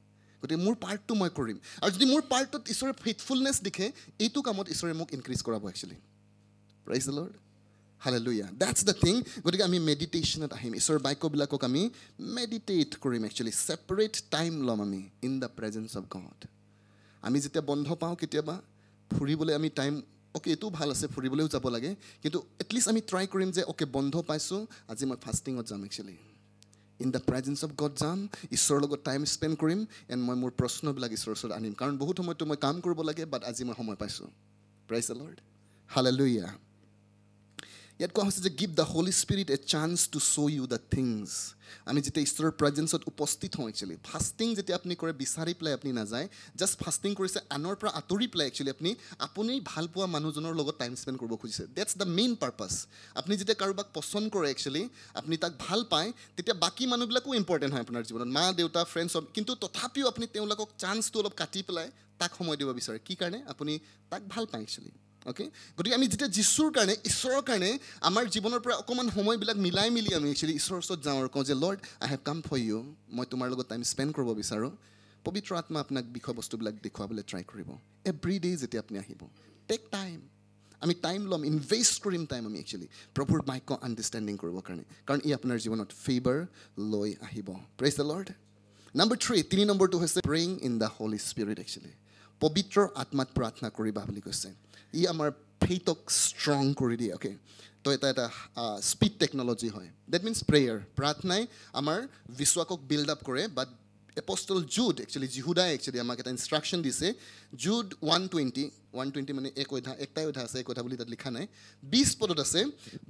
গতিকে মোৰ পাৰ্টটো মই কৰিম। আৰু যদি মোৰ পাৰ্টটোত ঈশ্বৰে ফেইথফুলনেছ দেখে এইটো কামত ঈশ্বৰে মোক ইনক্ৰিজ কৰাব একচুৱেলি প্ৰাইজ লৰ্ড হালে লুইয়া ডেটছ দ্য থিং গতিকে আমি মেডিটেশ্যনত আহিম ঈশ্বৰৰ বাক্যবিলাকক আমি মেডিটেট কৰিম একচুৱেলি ছেপাৰেট টাইম ল'ম আমি in the presence of God আমি যেতিয়া বন্ধ পাওঁ কেতিয়াবা ফুৰিবলৈ আমি টাইম অ'কে এইটোও ভাল আছে ফুৰিবলৈও যাব লাগে কিন্তু এটলিষ্ট আমি ট্ৰাই কৰিম যে অ'কে বন্ধ পাইছোঁ আজি মই ফাষ্টিঙত যাম actually in the presence of God যাম ঈশ্বৰৰ লগত টাইম স্পেণ্ড কৰিম এণ্ড মই মোৰ প্ৰশ্নবিলাক ঈশ্বৰৰ ওচৰত আনিম কাৰণ বহুত সময়তো মই কাম কৰিব লাগে বাট আজি মই সময় পাইছোঁ প্ৰাইজ দ্য লৰ্ড হালে লুইয়া ইয়াত কোৱা হৈছে যে give the Holy Spirit a chance to show' you the things আমি যেতিয়া ঈশ্বৰৰ প্ৰেজেঞ্চত উপস্থিত হওঁ একচুৱেলি ফাষ্টিং যেতিয়া আপুনি কৰে বিচাৰি পেলাই আপুনি নাযায় জাষ্ট ফাষ্টিং কৰিছে আনৰ পৰা আঁতৰি পেলাই একচুৱেলি আপুনি আপুনি ভাল পোৱা মানুহজনৰ লগত টাইম স্পেণ্ড কৰিব খুজিছে। ডেটছ দ্য মেইন পাৰ্পাছ আপুনি যেতিয়া কাৰোবাক পচন্দ কৰে একচুৱেলি আপুনি তাক ভাল পায় তেতিয়া বাকী মানুহবিলাকো ইম্পৰ্টেণ্ট হয় আপোনাৰ জীৱনত। মা দেউতা ফ্ৰেণ্ডছ চব কিন্তু তথাপিও আপুনি তেওঁলোকক চান্সটো অলপ কাটি পেলাই তাক সময় দিব বিচাৰে। কি কাৰণে? আপুনি তাক ভাল পায় একচুৱেলি অ'কে গতিকে আমি যেতিয়া যীশুৰ কাৰণে ঈশ্বৰৰ কাৰণে আমাৰ জীৱনৰ পৰা অকণমান সময়বিলাক মিলাই মিলি আমি একচুৱেলি ঈশ্বৰৰ ওচৰত যাওঁ আৰু কওঁ যে Lord I have come for you মই তোমাৰ লগত টাইম স্পেণ্ড কৰিব বিচাৰোঁ। পবিত্ৰ আত্মা আপোনাক বিষয়বস্তুবিলাক দেখুৱাবলৈ ট্ৰাই কৰিব। এভৰি ডে যেতিয়া আপুনি আহিব টেক টাইম আমি টাইম ল'ম ইনভেষ্ট কৰিম টাইম আমি একচুৱেলি প্ৰভুৰ বাক্য আণ্ডাৰষ্টেণ্ডিং কৰিবৰ কাৰণে। কাৰণ ই আপোনাৰ জীৱনত ফেভাৰ লৈ আহিব। Praise the Lord number three তিনি নম্বৰটো হৈছে praying in the Holy Spirit actually পবিত্ৰ আত্মাত প্ৰাৰ্থনা কৰিবা বুলি কৈছে। ই আমাৰ ফেইটক ষ্ট্ৰং কৰি দিয়ে অ'কে তো এটা এটা স্পীড টেকন'লজি হয়। ডেট মিনছ প্ৰেয়াৰ প্ৰাৰ্থনাই আমাৰ বিশ্বাসক বিল্ড আপ কৰে বাট এপষ্টল জুড একচুৱেলি জিহুদাই একচুৱেলি আমাক এটা ইনষ্ট্ৰাকশ্যন দিছে। Jude one twenty one twenty মানে এক অধ্যায় একটাই অধ্যায় আছে এক অধ্যায় বুলি তাত লিখা নাই। বিছ পদত আছে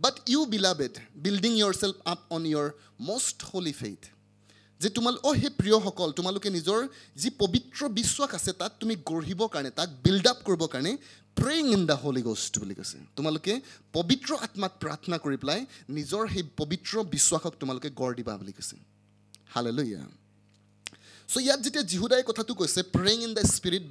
but you beloved building yourself up on your most holy faith যে তোমালোক অ' সেই প্ৰিয়সকল তোমালোকে নিজৰ যি পবিত্ৰ বিশ্বাস আছে তাত তুমি গঢ়িবৰ কাৰণে তাক বিল্ড আপ কৰিবৰ কাৰণে praying in the holy ghost বুলি কৈছে। তোমালোকে পবিত্ৰ আত্মাত প্ৰাৰ্থনা কৰি পেলাই নিজৰ সেই পবিত্ৰ বিশ্বাসক তোমালোকে গঢ় দিবা বুলি কৈছে। হালেলুয়া চ' ইয়াত যেতিয়া জিহুদাই কথাটো কৈছে প্ৰেইং ইন দ্য স্পিৰিট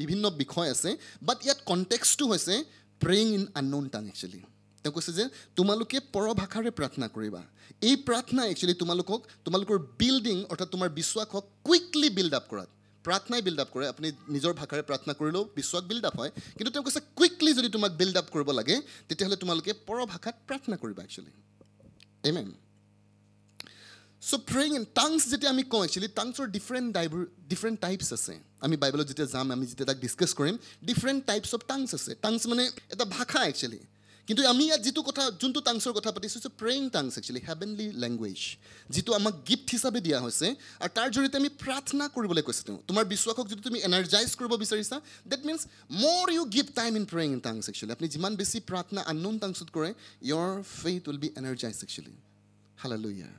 বিভিন্ন বিষয় আছে বাট ইয়াত কণ্টেক্সটো হৈছে praying in unknown tongue actually তেওঁ কৈছে যে তোমালোকে পৰভাষাৰে প্ৰাৰ্থনা কৰিবা। এই প্ৰাৰ্থনা একচুৱেলি তোমালোকক তোমালোকৰ বিল্ডিং অৰ্থাৎ তোমাৰ বিশ্বাসক কুইকলি বিল্ড আপ কৰাত। প্ৰাৰ্থনাই বিল্ড আপ কৰে আপুনি নিজৰ ভাষাৰে প্ৰাৰ্থনা কৰিলেও বিশ্বাস বিল্ড আপ হয়। কিন্তু তেওঁ কৈছে কুইকলি যদি তোমাক বিল্ড আপ কৰিব লাগে তেতিয়াহ'লে তোমালোকে পৰভাষাত প্ৰাৰ্থনা কৰিবা actually amen so' praying in tongues যেতিয়া আমি কওঁ একচুৱেলি টাংছৰ ডিফাৰেণ্ট ডাইভাৰ ডিফাৰেণ্ট টাইপছ আছে। আমি বাইবেলত যেতিয়া যাম আমি যেতিয়া তাক ডিছকাছ কৰিম ডিফাৰেণ্ট টাইপছ অফ টাংছ আছে। টাংছ মানে এটা ভাষা একচুৱেলি কিন্তু আমি ইয়াত যিটো কথা যোনটো টাংছৰ কথা পাতিছোঁ হৈছে praying tongues actually heavenly language যিটো আমাক গিফ্ট হিচাপে দিয়া হৈছে। আৰু তাৰ জৰিয়তে আমি প্ৰাৰ্থনা কৰিবলৈ কৈছে তেওঁ। তোমাৰ বিশ্বাসক যদি তুমি এনাৰ্জাইজ কৰিব বিচাৰিছা ডেট মিনছ মোৰ you give time in in tongues actually আপুনি যিমান বেছি প্ৰাৰ্থনা আননোন টাংছত কৰে your faith will be energize actually hallelujah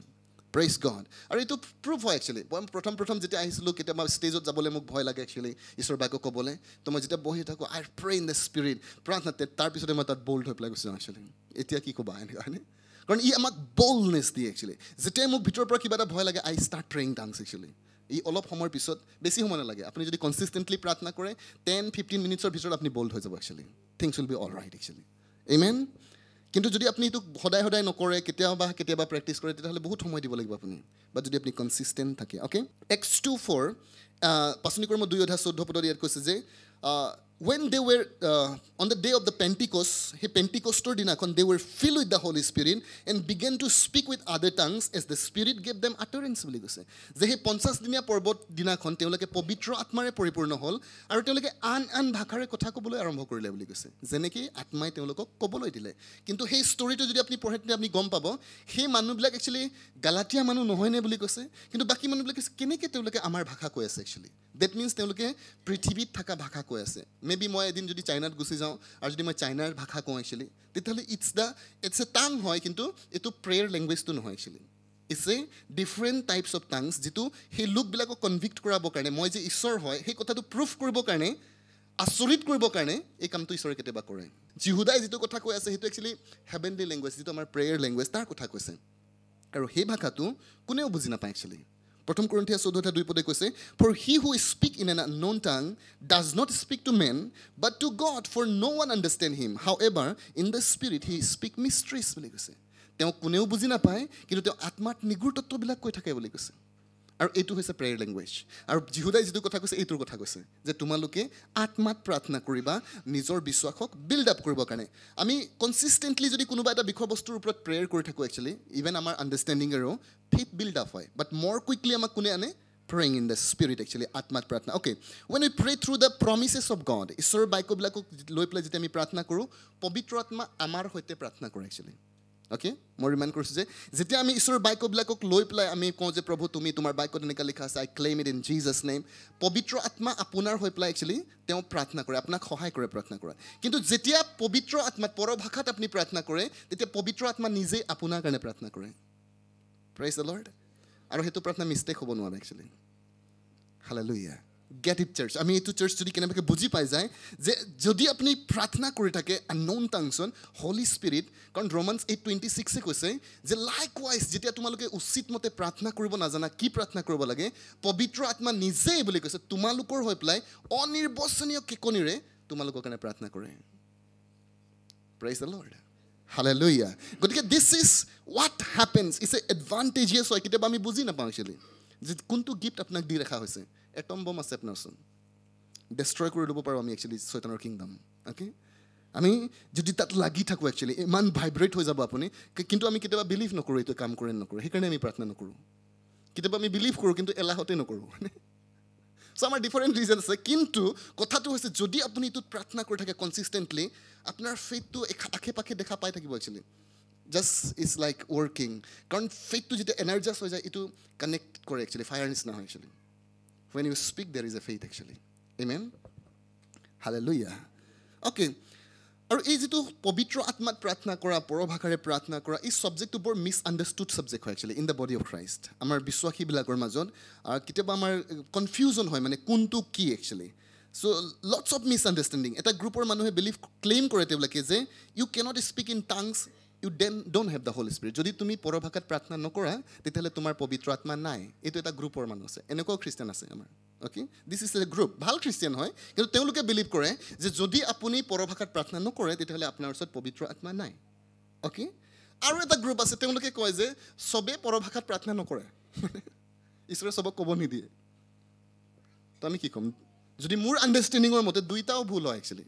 praise God আৰু এইটো প্ৰুফ হয় একচুৱেলি মই প্ৰথম প্ৰথম যেতিয়া আহিছিলোঁ কেতিয়াবা ষ্টেজত যাবলৈ মোক ভয় লাগে একচুৱেলি ঈশ্বৰ বাক্য ক'বলৈ। তো মই যেতিয়া বহি থাকোঁ I pray in the Spirit প্ৰাৰ্থনা তাৰপিছতে মই তাত বল্ড হৈ পেলাই যাওঁ একচুৱেলি এতিয়া কি ক'বা এনেকুৱা হয়নে কাৰণ ই আমাক বল্ডনেছ দিয়ে একচুৱেলি যেতিয়াই মোক ভিতৰৰ পৰা কিবা এটা ভয় লাগে I start praying dance actually ই অলপ সময়ৰ পিছত বেছি সময় নালাগে। আপুনি যদি কনচিষ্টেণ্টলি প্ৰাৰ্থনা কৰে টেন ফিফটিন মিনিটছৰ ভিতৰত আপুনি বল্ড হৈ যাব actually things will be all right actually I mean কিন্তু যদি আপুনি এইটো সদায় সদায় নকৰে কেতিয়াবা কেতিয়াবা প্ৰেক্টিছ কৰে তেতিয়াহ'লে বহুত সময় দিব লাগিব আপুনি। বা যদি আপুনি কনচিষ্টেণ্ট থাকে অ'কে এক্স টু ফ'ৰ পাচনি কৰ্ম দুই অধা চৈধ্য পদত ইয়াত কৈছে যে when they were on the day of the Pentecost সেই পেণ্টিকষ্টৰ দিনাখন they were fill with the Holy Spirit and began to speak with other tongues as the Spirit gave them utterance বুলি কৈছে। যে সেই পঞ্চাছদিনীয়া পৰ্বত দিনাখন তেওঁলোকে পবিত্ৰ আত্মাৰে পৰিপূৰ্ণ হ'ল আৰু তেওঁলোকে আন আন ভাষাৰে কথা ক'বলৈ আৰম্ভ কৰিলে বুলি কৈছে। যেনেকৈ আত্মাই তেওঁলোকক ক'বলৈ দিলে। কিন্তু সেই ষ্টৰিটো যদি আপুনি পঢ়ে তেতিয়া আপুনি গম পাব সেই মানুহবিলাক একচুৱেলি গালাটীয়া মানুহ নহয়নে বুলি কৈছে। কিন্তু বাকী মানুহবিলাকে কেনেকৈ তেওঁলোকে আমাৰ ভাষা কৈ আছে একচুৱেলি ডেট মিনছ তেওঁলোকে পৃথিৱীত থকা ভাষা কৈ আছে। মে বি মই এদিন যদি চাইনাত গুচি যাওঁ আৰু যদি মই চাইনাৰ ভাষা কওঁ একচুৱেলি তেতিয়াহ'লে it's the it's a tongue হয় কিন্তু এইটো প্ৰেয়াৰ লেংগুৱেজটো নহয় actually it's a different types of tongues যিটো সেই লোকবিলাকক কনভিক্ট কৰাবৰ কাৰণে মই যে ঈশ্বৰ হয় সেই কথাটো প্ৰুফ কৰিবৰ কাৰণে আচৰিত কৰিবৰ কাৰণে এই কামটো ঈশ্বৰে কেতিয়াবা কৰে। জিহুদাই যিটো কথা কৈ আছে সেইটো একচুৱেলি হেভেনলি লেংগুৱেজ যিটো আমাৰ প্ৰেয়াৰ লেংগুৱেজ তাৰ কথা কৈছে। আৰু সেই ভাষাটো কোনেও বুজি নাপায় একচুৱেলি প্ৰথম কৰিন্থিয়া চৌধটা দুই পদে কৈছে for he who speak in an unknown tongue does not speak to men but to God for no' one understand him however in the Spirit he speak mysteries বুলি কৈছে। তেওঁক কোনেও বুজি নাপায় কিন্তু তেওঁ আত্মাত নিগুৰ তত্ত্ববিলাক কৈ থাকে বুলি কৈছে। আৰু এইটো হৈছে প্ৰেয়াৰ লেংগুৱেজ আৰু জিহুদাই যিটো কথা কৈছে এইটোৰ কথা কৈছে যে তোমালোকে আত্মাত প্ৰাৰ্থনা কৰিবা নিজৰ বিশ্বাসক বিল্ড আপ কৰিবৰ কাৰণে। আমি কনচিষ্টেণ্টলি যদি কোনোবা এটা বিষয়বস্তুৰ ওপৰত প্ৰেয়াৰ কৰি থাকোঁ একচুৱেলি ইভেন আমাৰ আণ্ডাৰষ্টেণ্ডিঙেৰো ফেইথ বিল্ড আপ হয়। বাট মৰ কুইকলি আমাক কোনে আনে? Praying in the Spirit actually আত্মাত প্ৰাৰ্থনা। Okay when we pray through the promises of God ঈশ্বৰৰ বাক্যবিলাকক লৈ পেলাই যেতিয়া আমি প্ৰাৰ্থনা কৰোঁ পবিত্ৰ আত্মা আমাৰ সৈতে প্ৰাৰ্থনা কৰে একচুৱেলি অ'কে মই ৰিমাইণ্ড কৰিছোঁ যে যেতিয়া আমি ঈশ্বৰৰ বাক্যবিলাকক লৈ পেলাই আমি কওঁ যে প্ৰভু তুমি তোমাৰ বাক্যত এনেকৈ লিখা আছে I claim it in Jesus name পবিত্ৰ আত্মা আপোনাৰ হৈ পেলাই একচুৱেলি তেওঁ প্ৰাৰ্থনা কৰে আপোনাক সহায় কৰে প্ৰাৰ্থনা কৰা। কিন্তু যেতিয়া পবিত্ৰ আত্মাত পৰভাষাত আপুনি প্ৰাৰ্থনা কৰে তেতিয়া পবিত্ৰ আত্মা নিজেই আপোনাৰ কাৰণে প্ৰাৰ্থনা কৰে। প্ৰাইজ দ্য লৰ্ড আৰু সেইটো প্ৰাৰ্থনা মিষ্টেক হ'ব নোৱাৰে actually hallelujah get it church আমি এইটো চাৰ্চ যদি কেনেবাকৈ বুজি পাই যায় যে যদি আপুনি প্ৰাৰ্থনা কৰি থাকে নন টাংচন হলি স্পিৰিট কাৰণ ৰমান্স এইট টুৱেণ্টি ছিক্সে কৈছে যে লাইক ৱাইজ যেতিয়া তোমালোকে উচিত মতে প্ৰাৰ্থনা কৰিব নাজানা কি প্ৰাৰ্থনা কৰিব লাগে পবিত্ৰ আত্মা নিজেই বুলি কৈছে তোমালোকৰ হৈ পেলাই অনিৰ্বচনীয় কেকনিৰে তোমালোকৰ কাৰণে প্ৰাৰ্থনা কৰে। প্ৰাইজ লৰ্ড হালেলুয়া গতিকে this is what happens is a advantageous হয়। কেতিয়াবা আমি বুজি নাপাওঁ একচুৱেলি যে কোনটো গিফ্ট আপোনাক দি ৰখা হৈছে। এটম বম আছে আপোনাৰ ওচৰত। ডেষ্ট্ৰয় কৰি ল'ব পাৰোঁ আমি একচুৱেলি চৈতানৰ কিংডম অ'কে আমি যদি তাত লাগি থাকোঁ একচুৱেলি ইমান ভাইব্ৰেট হৈ যাব আপুনি কিন্তু আমি কেতিয়াবা বিলিভ নকৰোঁ এইটো কাম কৰে নকৰোঁ। সেইকাৰণে আমি প্ৰাৰ্থনা নকৰোঁ। কেতিয়াবা আমি বিলিভ কৰোঁ কিন্তু এলাহতে নকৰোঁ। চ' আমাৰ ডিফাৰেণ্ট ৰিজন আছে। কিন্তু কথাটো হৈছে যদি আপুনি এইটোত প্ৰাৰ্থনা কৰি থাকে কনচিষ্টেণ্টলি আপোনাৰ ফেইথটো আশে পাশে দেখা পাই থাকিব actually just is like working কাৰণ ফেইথটো যেতিয়া এনাৰ্জাছ হৈ যায় এইটো কানেক্ট কৰে একচুৱেলি ফায়াৰ নিচিনা হয় actually when you speak, there is a faith actually. Amen? Hallelujah. Okay. আৰু এই যিটো পবিত্ৰ আত্মাত প্ৰাৰ্থনা কৰা পৰভাষাৰে প্ৰাৰ্থনা কৰা এই ছাবজেক্টটো বৰ মিছ আণ্ডাৰষ্টুড ছাবজেক্ট হয় actually in the body of Christ আমাৰ বিশ্বাসীবিলাকৰ মাজত আৰু কেতিয়াবা আমাৰ কনফিউজন হয় মানে কোনটো কি actually so' lots of misunderstanding এটা গ্ৰুপৰ মানুহে বিলিভ ক্লেইম কৰে তেওঁলোকে যে you cannot speak in tongues you then don't have the Holy Spirit যদি তুমি পৰভাষাত প্ৰাৰ্থনা নকৰা তেতিয়াহ'লে তোমাৰ পবিত্ৰ আত্মা নাই। এইটো এটা গ্ৰুপৰ মানুহ আছে। এনেকুৱাও খ্ৰীষ্টান আছে আমাৰ। Okay this is a group ভাল খ্ৰীষ্টিয়ান হয় কিন্তু তেওঁলোকে বিলিভ কৰে যে যদি আপুনি পৰভাষাত প্ৰাৰ্থনা নকৰে তেতিয়াহ'লে আপোনাৰ ওচৰত পবিত্ৰ আত্মা নাই। অ'কে আৰু এটা গ্ৰুপ আছে তেওঁলোকে কয় যে চবেই পৰভাষাত প্ৰাৰ্থনা নকৰে। ঈশ্বৰে চবক ক'ব নিদিয়ে। তো আমি কি ক'ম? যদি মোৰ আণ্ডাৰষ্টেণ্ডিঙৰ মতে দুইটাও ভুল হয় একচুৱেলি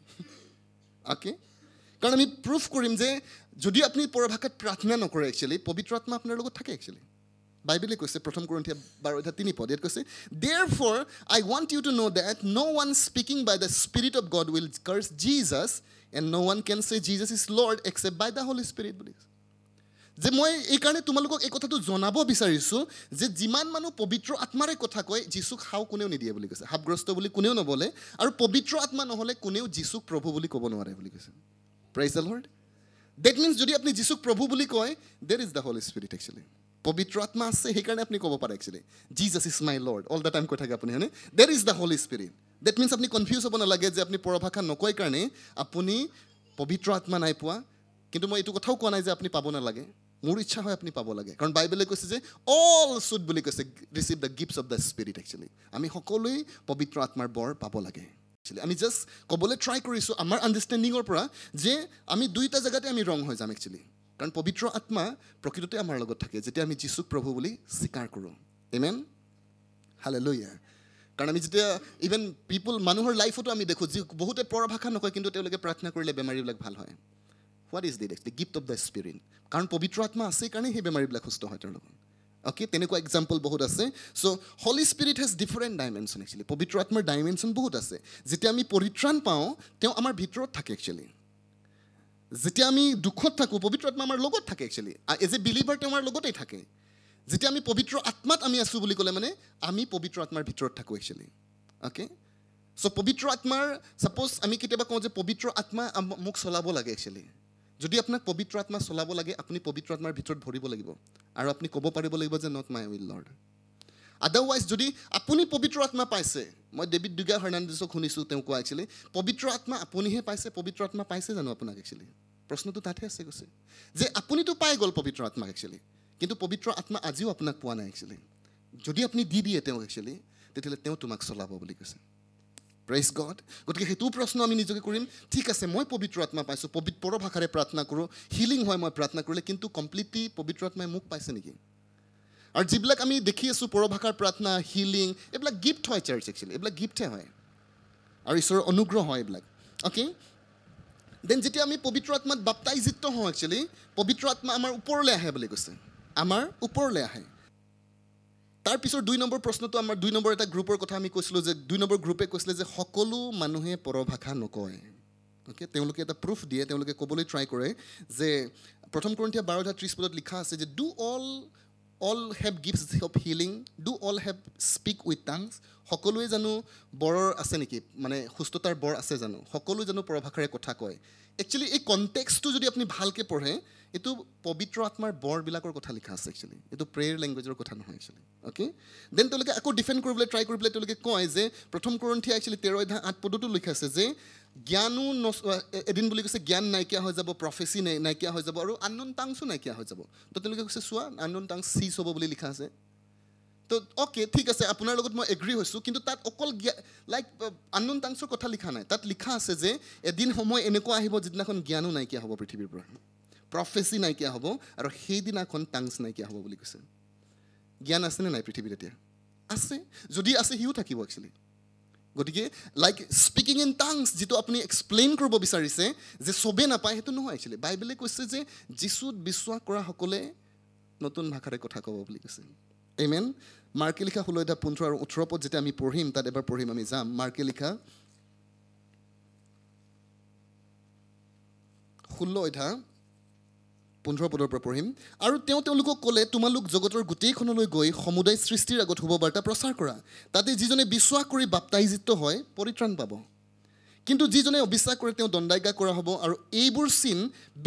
অ'কে কাৰণ আমি প্ৰুফ কৰিম যে যদি আপুনি পৰভাষাত প্ৰাৰ্থনা নকৰে একচুৱেলি পবিত্ৰ আত্মা আপোনাৰ লগত থাকে একচুৱেলি বাইবেলে কৈছে প্ৰথম কৰোঁঠীয়া বাৰ অধ্যায় তিনি পদ ইয়াত কৈছে therefore I want you to know' that no' one speaking by the spirit of God will curse Jesus and no' one can say Jesus is Lord except by the holy spirit বুলি যে মই এইকাৰণে তোমালোকক এই কথাটো জনাব বিচাৰিছোঁ যে যিমান মানুহ পবিত্ৰ আত্মাৰে কথা কয় যীচুক সাও কোনেও নিদিয়ে বুলি কৈছে। সাপগ্ৰস্ত বুলি কোনেও নবলে আৰু পবিত্ৰ আত্মা নহ'লে কোনেও যীচুক প্ৰভু বুলি ক'ব নোৱাৰে বুলি কৈছে। Praise the Lord that means যদি আপুনি যীচুক প্ৰভু বুলি কয় there is the Holy Spirit actually পবিত্ৰ আত্মা আছে সেইকাৰণে আপুনি ক'ব পাৰে actually Jesus is my Lord all the time কৈ থাকে আপুনি হয়নে? There is the Holy Spirit that means আপুনি কনফিউজ হ'ব নালাগে যে আপুনি পৰভাষা নকয় কাৰণে আপুনি পবিত্ৰ আত্মা নাই পোৱা কিন্তু মই এইটো কথাও কোৱা নাই যে আপুনি পাব নালাগে। মোৰ ইচ্ছা হয় আপুনি পাব লাগে। কাৰণ বাইবেলে কৈছে যে অল চুড বুলি কৈছে receive the gifts of the spirit actually আমি সকলোৱেই পবিত্ৰ আত্মাৰ বৰ পাব লাগে। একচুৱেলি আমি জাষ্ট ক'বলৈ ট্ৰাই কৰিছোঁ আমাৰ আণ্ডাৰষ্টেণ্ডিঙৰ পৰা যে আমি দুইটা জেগাতে আমি ৰং হৈ যাম একচুৱেলি কাৰণ পবিত্ৰ আত্মা প্ৰকৃততে আমাৰ লগত থাকে যেতিয়া আমি যীচুক প্ৰভু বুলি স্বীকাৰ কৰোঁ। ইমেন হালে লৈ কাৰণ আমি যেতিয়া ইভেন পিপুল মানুহৰ লাইফতো আমি দেখোঁ যি বহুতে পৰভাষা নকয় কিন্তু তেওঁলোকে প্ৰাৰ্থনা কৰিলে বেমাৰীবিলাক ভাল হয়। What is that actually gift of the spirit কাৰণ পবিত্ৰ আত্মা আছে কাৰণে সেই বেমাৰীবিলাক সুস্থ হয় তেওঁলোকৰ। অ'কে তেনেকুৱা এক্সাম্পল বহুত আছে। So' holy spirit has different dimension actually পবিত্ৰ আত্মাৰ ডাইমেনশ্যন বহুত আছে। যেতিয়া আমি পৰিত্ৰাণ পাওঁ তেওঁ আমাৰ ভিতৰত থাকে একচুৱেলি যেতিয়া আমি দুখত থাকোঁ পবিত্ৰ আত্মা আমাৰ লগত থাকে একচুৱেলি এজ এ বিলিভাৰ তেওঁ আমাৰ লগতেই থাকে। যেতিয়া আমি পবিত্ৰ আত্মাত আমি আছোঁ বুলি ক'লে মানে আমি পবিত্ৰ আত্মাৰ ভিতৰত থাকোঁ একচুৱেলি অ'কে চ' পবিত্ৰ আত্মাৰ ছাপ'জ আমি কেতিয়াবা কওঁ যে পবিত্ৰ আত্মা মোক চলাব লাগে একচুৱেলি যদি আপোনাক পবিত্ৰ আত্মা চলাব লাগে আপুনি পবিত্ৰ আত্মাৰ ভিতৰত ভৰিব লাগিব। আৰু আপুনি ক'ব পাৰিব লাগিব যে not my will lord otherwise যদি আপুনি পবিত্ৰ আত্মা পাইছে মই ডেভিড দুগা হাৰ্ণাণ্ডেছক শুনিছোঁ তেওঁ কোৱা একচুৱেলি পবিত্ৰ আত্মা আপুনিহে পাইছে পবিত্ৰ আত্মা পাইছে জানো আপোনাক একচুৱেলি প্ৰশ্নটো তাতহে আছে কৈছে। যে আপুনিতো পাই গ'ল পবিত্ৰ আত্মাক একচুৱেলি কিন্তু পবিত্ৰ আত্মা আজিও আপোনাক পোৱা নাই একচুৱেলি যদি আপুনি দি দিয়ে তেওঁক একচুৱেলি তেতিয়াহ'লে তেওঁ তোমাক চলাব বুলি কৈছে। প্ৰেইজ গড গতিকে সেইটোও প্ৰশ্ন আমি নিজকে কৰিম ঠিক আছে মই পবিত্ৰ আত্মা পাইছোঁ পবিত্ৰ ভাষাৰে প্ৰাৰ্থনা কৰোঁ হিলিং হয় মই প্ৰাৰ্থনা কৰিলে কিন্তু কমপ্লিটলি পবিত্ৰ আত্মাই মোক পাইছে নেকি? আৰু যিবিলাক আমি দেখি আছোঁ পৰভাষাৰ প্ৰাৰ্থনা হিলিং এইবিলাক গিফ্ট হয় চাৰ্চ একচুৱেলি এইবিলাক গিফ্টহে হয়। আৰু ঈশ্বৰৰ অনুগ্ৰহ হয় এইবিলাক। অ'কে দেন যেতিয়া আমি পবিত্ৰ আত্মাত বাপ্তাইজিত হওঁ একচুৱেলি পবিত্ৰ আত্মা আমাৰ ওপৰলৈ আহে বুলি কৈছে। আমাৰ ওপৰলৈ আহে। তাৰপিছৰ দুই নম্বৰ প্ৰশ্নটো আমাৰ দুই নম্বৰ এটা গ্ৰুপৰ কথা আমি কৈছিলোঁ যে দুই নম্বৰ গ্ৰুপে কৈছিলে যে সকলো মানুহে পৰভাষা নকয়। অ'কে তেওঁলোকে এটা প্ৰুফ দিয়ে তেওঁলোকে ক'বলৈ ট্ৰাই কৰে যে প্ৰথম কৰিন্থিয়া বাৰটা ত্ৰিছ পদত লিখা আছে যে do all all have gifts of healing do all have speak with tongues সকলোৱে জানো বৰৰ আছে নেকি? মানে সুস্থতাৰ বৰ আছে জানো? সকলোৱে জানো পৰভাষাৰে কথা কয়। একচুৱেলি এই কণ্টেক্সটো যদি আপুনি ভালকৈ পঢ়ে এইটো পবিত্ৰ আত্মাৰ বৰবিলাকৰ কথা লিখা আছে একচুৱেলি এইটো প্ৰেয়াৰ লেংগুৱেজৰ কথা নহয় একচুৱেলি অ'কে দেন তেওঁলোকে আকৌ ডিফেণ্ড কৰিবলৈ ট্ৰাই কৰি পেলাই তেওঁলোকে কয় যে প্ৰথম কৰিন্থিয়া একচুৱেলি তেৰ অধ্যায় আঠ পদতো লিখা আছে যে জ্ঞানো নচ এদিন বুলি কৈছে জ্ঞান নাইকিয়া হৈ যাব প্ৰফেচি নাই নাইকিয়া হৈ যাব আৰু আননন টাংছো নাইকিয়া হৈ যাব। তো তেওঁলোকে কৈছে চোৱা আননন টাংছ চিজ হ'ব বুলি লিখা আছে। তো অ'কে ঠিক আছে আপোনাৰ লগত মই এগ্ৰী হৈছোঁ কিন্তু তাত অকল লাইক আননন টাংছৰ কথা লিখা নাই। তাত লিখা আছে যে এদিন সময় এনেকুৱা আহিব যিদিনাখন জ্ঞানো নাইকিয়া হ'ব পৃথিৱীৰ পৰা। প্ৰফেচি নাইকিয়া হ'ব আৰু সেইদিনাখন টাংছ নাইকিয়া হ'ব বুলি কৈছে। জ্ঞান আছেনে নাই পৃথিৱীত এতিয়া? আছে। যদি আছে সিও থাকিব একচুৱেলি গতিকে লাইক স্পিকিং ইন টাংছ যিটো আপুনি এক্সপ্লেইন কৰিব বিচাৰিছে যে চবেই নাপায় সেইটো নহয় একচুৱেলি বাইবেলে কৈছে যে যীচুত বিশ্বাস কৰাসকলে নতুন ভাষাৰে কথা ক'ব বুলি কৈছে। এমেন মাৰ্কে লিখা ষোল্ল অধ্যায় পোন্ধৰ আৰু ওঠৰ পদ যেতিয়া আমি পঢ়িম তাত এবাৰ পঢ়িম আমি যাম। মাৰ্কে লিখা ষোল্ল অধ্যায় পোন্ধৰ পদৰ পৰা পঢ়িম। আৰু তেওঁ তেওঁলোকক ক'লে তোমালোক জগতৰ গোটেইখনলৈ গৈ সমুদায় সৃষ্টিৰ আগত শুভবাৰ্তা প্ৰচাৰ কৰা। তাতে যিজনে বিশ্বাস কৰি বাপ্তাইজিত হয় পৰিত্ৰাণ পাব। কিন্তু যিজনে অবিশ্বাস কৰে তেওঁ দণ্ডাজ্ঞা কৰা হ'ব আৰু এইবোৰ চিন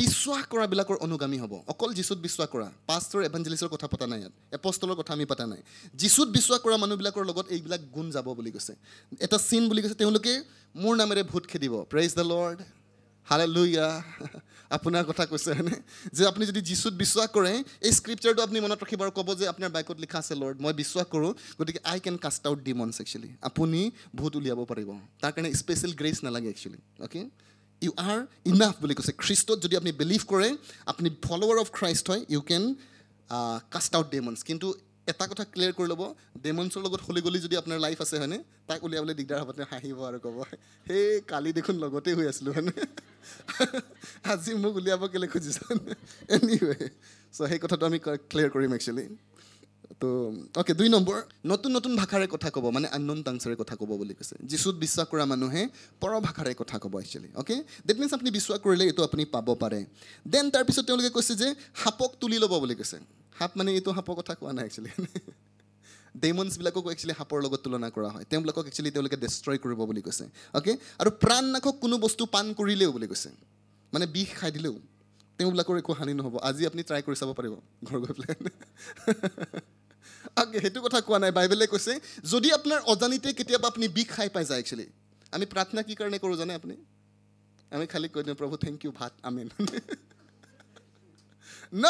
বিশ্বাস কৰাবিলাকৰ অনুগামী হ'ব। অকল যীচুত বিশ্বাস কৰা। পাষ্টৰ এভেঞ্জেলিছৰ কথা পতা নাই ইয়াত। এপষ্টলৰ কথা আমি পতা নাই। যীচুত বিশ্বাস কৰা মানুহবিলাকৰ লগত এইবিলাক গুণ যাব বুলি কৈছে। এটা চিন বুলি কৈছে তেওঁলোকে মোৰ নামেৰে ভূত খেদিব। প্ৰেইজ দ্য লৰ্ড হালে লুইয়া আপোনাৰ কথা কৈছে হয়নে? যে আপুনি যদি যীচুত বিশ্বাস কৰে এই স্ক্ৰিপচাৰটো আপুনি মনত ৰাখিব আৰু ক'ব যে আপোনাৰ বাইকত লিখা আছে লৰ্ড মই বিশ্বাস কৰোঁ গতিকে I can cast out demons actually আপুনি ভূত উলিয়াব পাৰিব। তাৰ কাৰণে স্পেচিয়েল গ্ৰেচ নালাগে actually okay you are enough বুলি কৈছে। খ্ৰীষ্টত যদি আপুনি বিলিভ কৰে আপুনি ফল'ৱাৰ অফ খ্ৰাইষ্ট হয় you can cast out demons কিন্তু এটা কথা ক্লিয়াৰ কৰি ল'ব ডেমনছৰ লগত হলি গলি যদি আপোনাৰ লাইফ আছে হয়নে? তাক উলিয়াবলৈ দিগদাৰ হ'ব তেওঁ হাঁহিব আৰু ক'ব। সেই কালি দেখোন লগতে হৈ আছিলোঁ হয়নে? আজি মোক উলিয়াব কেলৈ খুজিছে? এনিৱে চ' সেই কথাটো আমি ক্লিয়াৰ কৰিম একচুৱেলি তো অ'কে দুই নম্বৰ নতুন নতুন ভাষাৰে কথা ক'ব মানে আননন টাংছেৰে কথা ক'ব বুলি কৈছে। যীচুত বিশ্বাস কৰা মানুহে পৰ ভাষাৰে কথা ক'ব একচুৱেলি অ'কে ডেট মিনছ আপুনি বিশ্বাস কৰিলে এইটো আপুনি পাব পাৰে। দেন তাৰপিছত তেওঁলোকে কৈছে যে সাপক তুলি ল'ব বুলি কৈছে। সাপ মানে এইটো সাপৰ কথা কোৱা নাই একচুৱেলি ডেমনছবিলাককো একচুৱেলি সাপৰ লগত তুলনা কৰা হয়। তেওঁবিলাকক একচুৱেলি তেওঁলোকে ডেষ্ট্ৰয় কৰিব বুলি কৈছে অ'কে আৰু প্ৰাণ নাশক কোনো বস্তু পাণ কৰিলেও বুলি কৈছে। মানে বিষ খাই দিলেও। তেওঁবিলাকৰ একো হানি নহ'ব। আজি আপুনি ট্ৰাই কৰি চাব পাৰিব। ঘৰ গৈ পেলাই। সেইটো কথা কোৱা নাই বাইবেলে কৈছে যদি আপোনাৰ অজানিতে কেতিয়াবা আপুনি বিষ খাই পাই যায় একচুৱেলি আমি প্ৰাৰ্থনা কি কাৰণে কৰোঁ জানে আপুনি? আমি খালি কৈ দিওঁ প্ৰভু থেংক ইউ ভাত আমেন। ন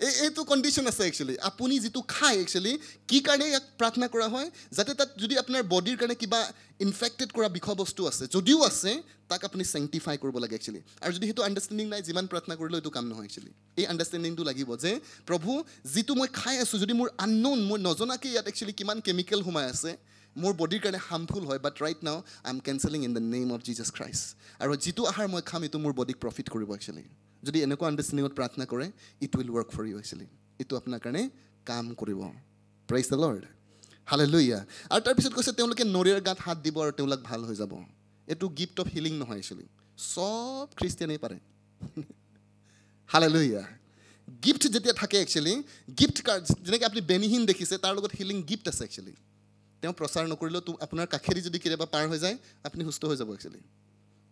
এই এইটো কণ্ডিশ্যন আছে একচুৱেলি আপুনি যিটো খায় একচুৱেলি কি কাৰণে ইয়াক প্ৰাৰ্থনা কৰা হয়? যাতে তাত যদি আপোনাৰ বডিৰ কাৰণে কিবা ইনফেক্টেড কৰা বিষয়বস্তু আছে যদিও আছে তাক আপুনি চেংটিফাই কৰিব লাগে একচুৱেলি আৰু যদি সেইটো আণ্ডাৰষ্টেণ্ডিং নাই যিমান প্ৰাৰ্থনা কৰিলেও এইটো কাম নহয় একচুৱেলি এই আণ্ডাৰষ্টেণ্ডিংটো লাগিব যে প্ৰভু যিটো মই খাই আছোঁ যদি মোৰ আননোন মই নজনাকৈ ইয়াত একচুৱেলি কিমান কেমিকেল সোমাই আছে মোৰ বডিৰ কাৰণে হাৰ্মফুল হয় but right now I am cancelling in the name of Jesus Christ আৰু যিটো আহাৰ মই খাম এইটো মোৰ বডিক প্ৰফিট কৰিব একচুৱেলি যদি এনেকুৱা আণ্ডাৰষ্টেণ্ডিঙত প্ৰাৰ্থনা কৰে it will work for you actually এইটো আপোনাৰ কাৰণে কাম কৰিব। প্ৰাইজ দ্য লৰ্ড হালে লুইয়া আৰু তাৰপিছত কৈছে তেওঁলোকে নৰীয়াৰ গাত হাত দিব আৰু তেওঁলোক ভাল হৈ যাব। এইটো গিফ্ট অফ হিলিং নহয় একচুৱেলি চব খ্ৰীষ্টিয়ানেই পাৰে। হালে লুইয়া গিফ্ট যেতিয়া থাকে একচুৱেলি গিফ্ট কাৰ্ড যেনেকৈ আপুনি বেনিহীন দেখিছে তাৰ লগত হিলিং গিফ্ট আছে একচুৱেলি তেওঁ প্ৰচাৰ নকৰিলেও তো আপোনাৰ কাষেদি যদি কেতিয়াবা পাৰ হৈ যায় আপুনি সুস্থ হৈ যাব একচুৱেলি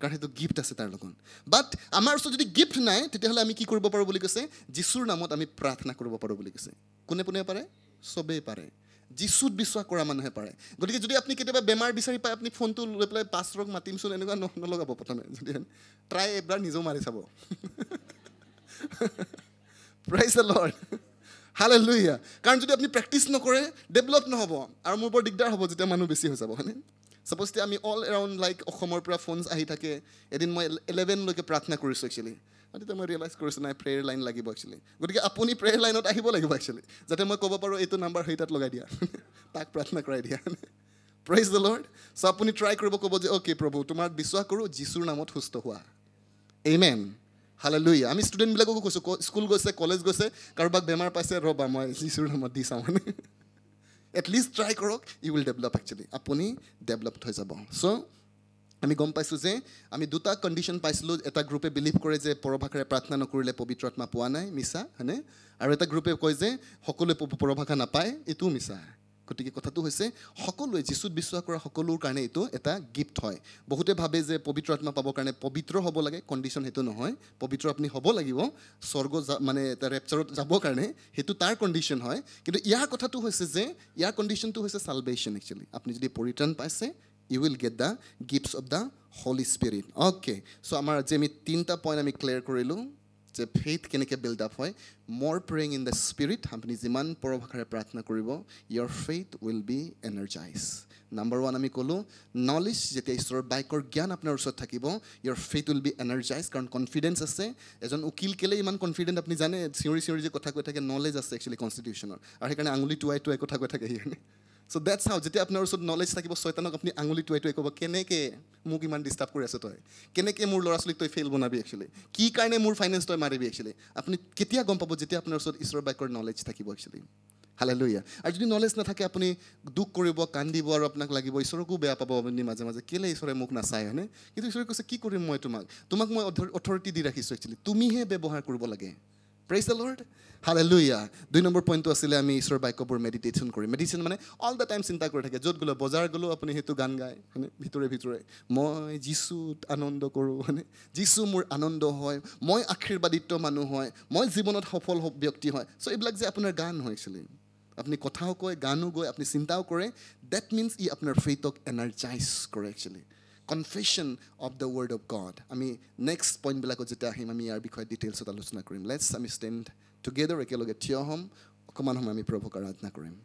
কাৰণ সেইটো গিফ্ট আছে তাৰ লগত। বাট আমাৰ ওচৰত যদি গিফ্ট নাই তেতিয়াহ'লে আমি কি কৰিব পাৰোঁ বুলি কৈছে? যীশুৰ নামত আমি প্ৰাৰ্থনা কৰিব পাৰোঁ বুলি কৈছে। কোনে কোনে পাৰে? চবেই পাৰে। যীচুত বিশ্বাস কৰা মানুহে পাৰে। গতিকে যদি আপুনি কেতিয়াবা বেমাৰ বিচাৰি পায় আপুনি ফোনটো লৈ পেলাই পাষ্টৰক মাতিমচোন এনেকুৱা ন- নলগাব প্ৰথমে। যদি ট্ৰাই এবাৰ নিজেও মাৰি চাব। প্ৰাইজ দ্য লৰ্ড হালে লুইয়া কাৰণ যদি আপুনি প্ৰেক্টিচ নকৰে ডেভেলপ নহ'ব আৰু মোৰ বৰ দিগদাৰ হ'ব যেতিয়া মানুহ বেছি হৈ যাব হয়নে? ছাপ'জ এতিয়া আমি অল এৰাউণ্ড লাইক অসমৰ পৰা ফোনছ আহি থাকে এদিন মই ইলেভেনলৈকে প্ৰাৰ্থনা কৰিছোঁ একচুৱেলি তেতিয়া মই ৰিয়েলাইজ কৰিছোঁ নাই প্ৰেয়াৰ লাইন লাগিব একচুৱেলি গতিকে আপুনি প্ৰেয়াৰ লাইনত আহিব লাগিব একচুৱেলি যাতে মই ক'ব পাৰোঁ এইটো নাম্বাৰ সেই তাত লগাই দিয়া তাক প্ৰাৰ্থনা কৰাই দিয়া প্ৰাইজ দ্য লৰ্ড চ' আপুনি ট্ৰাই কৰিব ক'ব যে অ'কে প্ৰভু তোমাৰ বিশ্বাস কৰোঁ যীশুৰ নামত সুস্থ হোৱা এইমেন হালে লুই আমি ষ্টুডেণ্টবিলাককো কৈছোঁ স্কুল গৈছে কলেজ গৈছে কাৰোবাক বেমাৰ পাইছে ৰ'বা মই যীশুৰ নামত দি চাওঁ মানে এটলিষ্ট ট্ৰাই কৰক ইউ উইল ডেভেলপ একচুৱেলি আপুনি ডেভেলপড হৈ যাব চ' আমি গম পাইছোঁ যে আমি দুটা কণ্ডিশ্যন পাইছিলোঁ এটা গ্ৰুপে বিলিভ কৰে যে পৰভাষাৰে প্ৰাৰ্থনা নকৰিলে পবিত্ৰ আত্মা পোৱা নাই মিছা হয়নে আৰু এটা গ্ৰুপে কয় যে সকলোৱে পৰভাষা নাপায় এইটোও মিছা গতিকে কথাটো হৈছে সকলোৱে যীচুত বিশ্বাস কৰা সকলোৰ কাৰণে এইটো এটা গিফ্ট হয়। বহুতে ভাবে যে পবিত্ৰ আত্মা পাবৰ কাৰণে পবিত্ৰ হ'ব লাগে কণ্ডিশ্যন সেইটো নহয়। পবিত্ৰ আপুনি হ'ব লাগিব স্বৰ্গ মানে এটা ৰেপচাৰত যাবৰ কাৰণে সেইটো তাৰ কণ্ডিশ্যন হয়। কিন্তু ইয়াৰ কথাটো হৈছে যে ইয়াৰ কণ্ডিশ্যনটো হৈছে চালভেশ্যন একচুৱেলি আপুনি যদি পৰিত্ৰাণ পাইছে you will get the gifts of the holy spirit okay so' আমাৰ আজি আমি তিনিটা পইণ্ট আমি ক্লিয়াৰ কৰিলোঁ। যে ফেইথ কেনেকৈ বিল্ড আপ হয় মোৰ প্ৰেয়িং ইন দ্য স্পিৰিট আপুনি যিমান পৰভাষাৰে প্ৰাৰ্থনা কৰিব your faith will be energize number one আমি ক'লোঁ নলেজ যেতিয়া ঈশ্বৰৰ বাইকৰ জ্ঞান আপোনাৰ ওচৰত থাকিব your faith will be energize কাৰণ কনফিডেঞ্চ আছে। এজন উকিল কেলৈ ইমান কনফিডেণ্ট আপুনি জানে চিঞৰি চিঞৰি যে কথা কৈ থাকে নলেজ আছে একচুৱেলি কনষ্টিটিউশ্যনৰ আৰু সেইকাৰণে আঙুলি টুৱাই টুৱাই কথা কৈ থাকে সেইকাৰণে। চ' ডেটছ হাউ যেতিয়া আপোনাৰ ওচৰত নলেজ থাকিব ছয়তানক আপুনি আঙুলি টুৱাই টুৱাই ক'ব কেনেকৈ মোক ইমান ডিষ্টাৰ্ব কৰি আছ তই? কেনেকৈ মোৰ ল'ৰা ছোৱালীক তই ফেইল বনাবি একচুৱেলি কি কাৰণে মোৰ ফাইনেন্স তই মাৰিবি একচুৱেলি আপুনি কেতিয়া গম পাব যেতিয়া আপোনাৰ ওচৰত ঈশ্বৰৰ বাক্যৰ নলেজ থাকিব একচুৱেলি হালে লুইয়া আৰু যদি নলেজ নাথাকে আপুনি দুখ কৰিব কান্দিব আৰু আপোনাক লাগিব ঈশ্বৰকো বেয়া পাব আপুনি মাজে মাজে। কেলৈ ঈশ্বৰে মোক নাচায় হয়নে? কিন্তু ঈশ্বৰে কৈছে কি কৰিম মই তোমাক? তোমাক মই অথৰিটি দি ৰাখিছোঁ একচুৱেলি তুমিহে ব্যৱহাৰ কৰিব লাগে। প্ৰেজ দ্য লৰ্ড হালে দুই নম্বৰ পইণ্টটো আছিলে আমি ঈশ্বৰৰ বাক্যবোৰ মেডিটেশ্যন কৰিম মেডিটেশ্যন মানে অল দ্য টাইম চিন্তা কৰি থাকে য'ত গ'লেও বজাৰ গ'লেও আপুনি সেইটো গান গায় হয়নে ভিতৰে ভিতৰে। মই যিচুত আনন্দ কৰোঁ হয়নে যিচু মোৰ আনন্দ হয় মই আশীৰ্বাদিত মানুহ হয় মই জীৱনত সফল ব্যক্তি হয়। চ' এইবিলাক যে আপোনাৰ গান হয় একচুৱেলি আপুনি কথাও কয় গানো গৈ আপুনি চিন্তাও কৰে ডেট মিনছ ই আপোনাৰ ফেইথক এনাৰ্জাইজ কৰে actually confession of the word of God আমি নেক্সট পইণ্টবিলাকত যেতিয়া আহিম আমি ইয়াৰ বিষয়ে ডিটেইলছত আলোচনা কৰিম লেটছ আমি ষ্টেণ্ড টুগেডাৰ একেলগে থিয় হ'ম অকণমান সময় আমি প্ৰভুক আৰাধনা কৰিম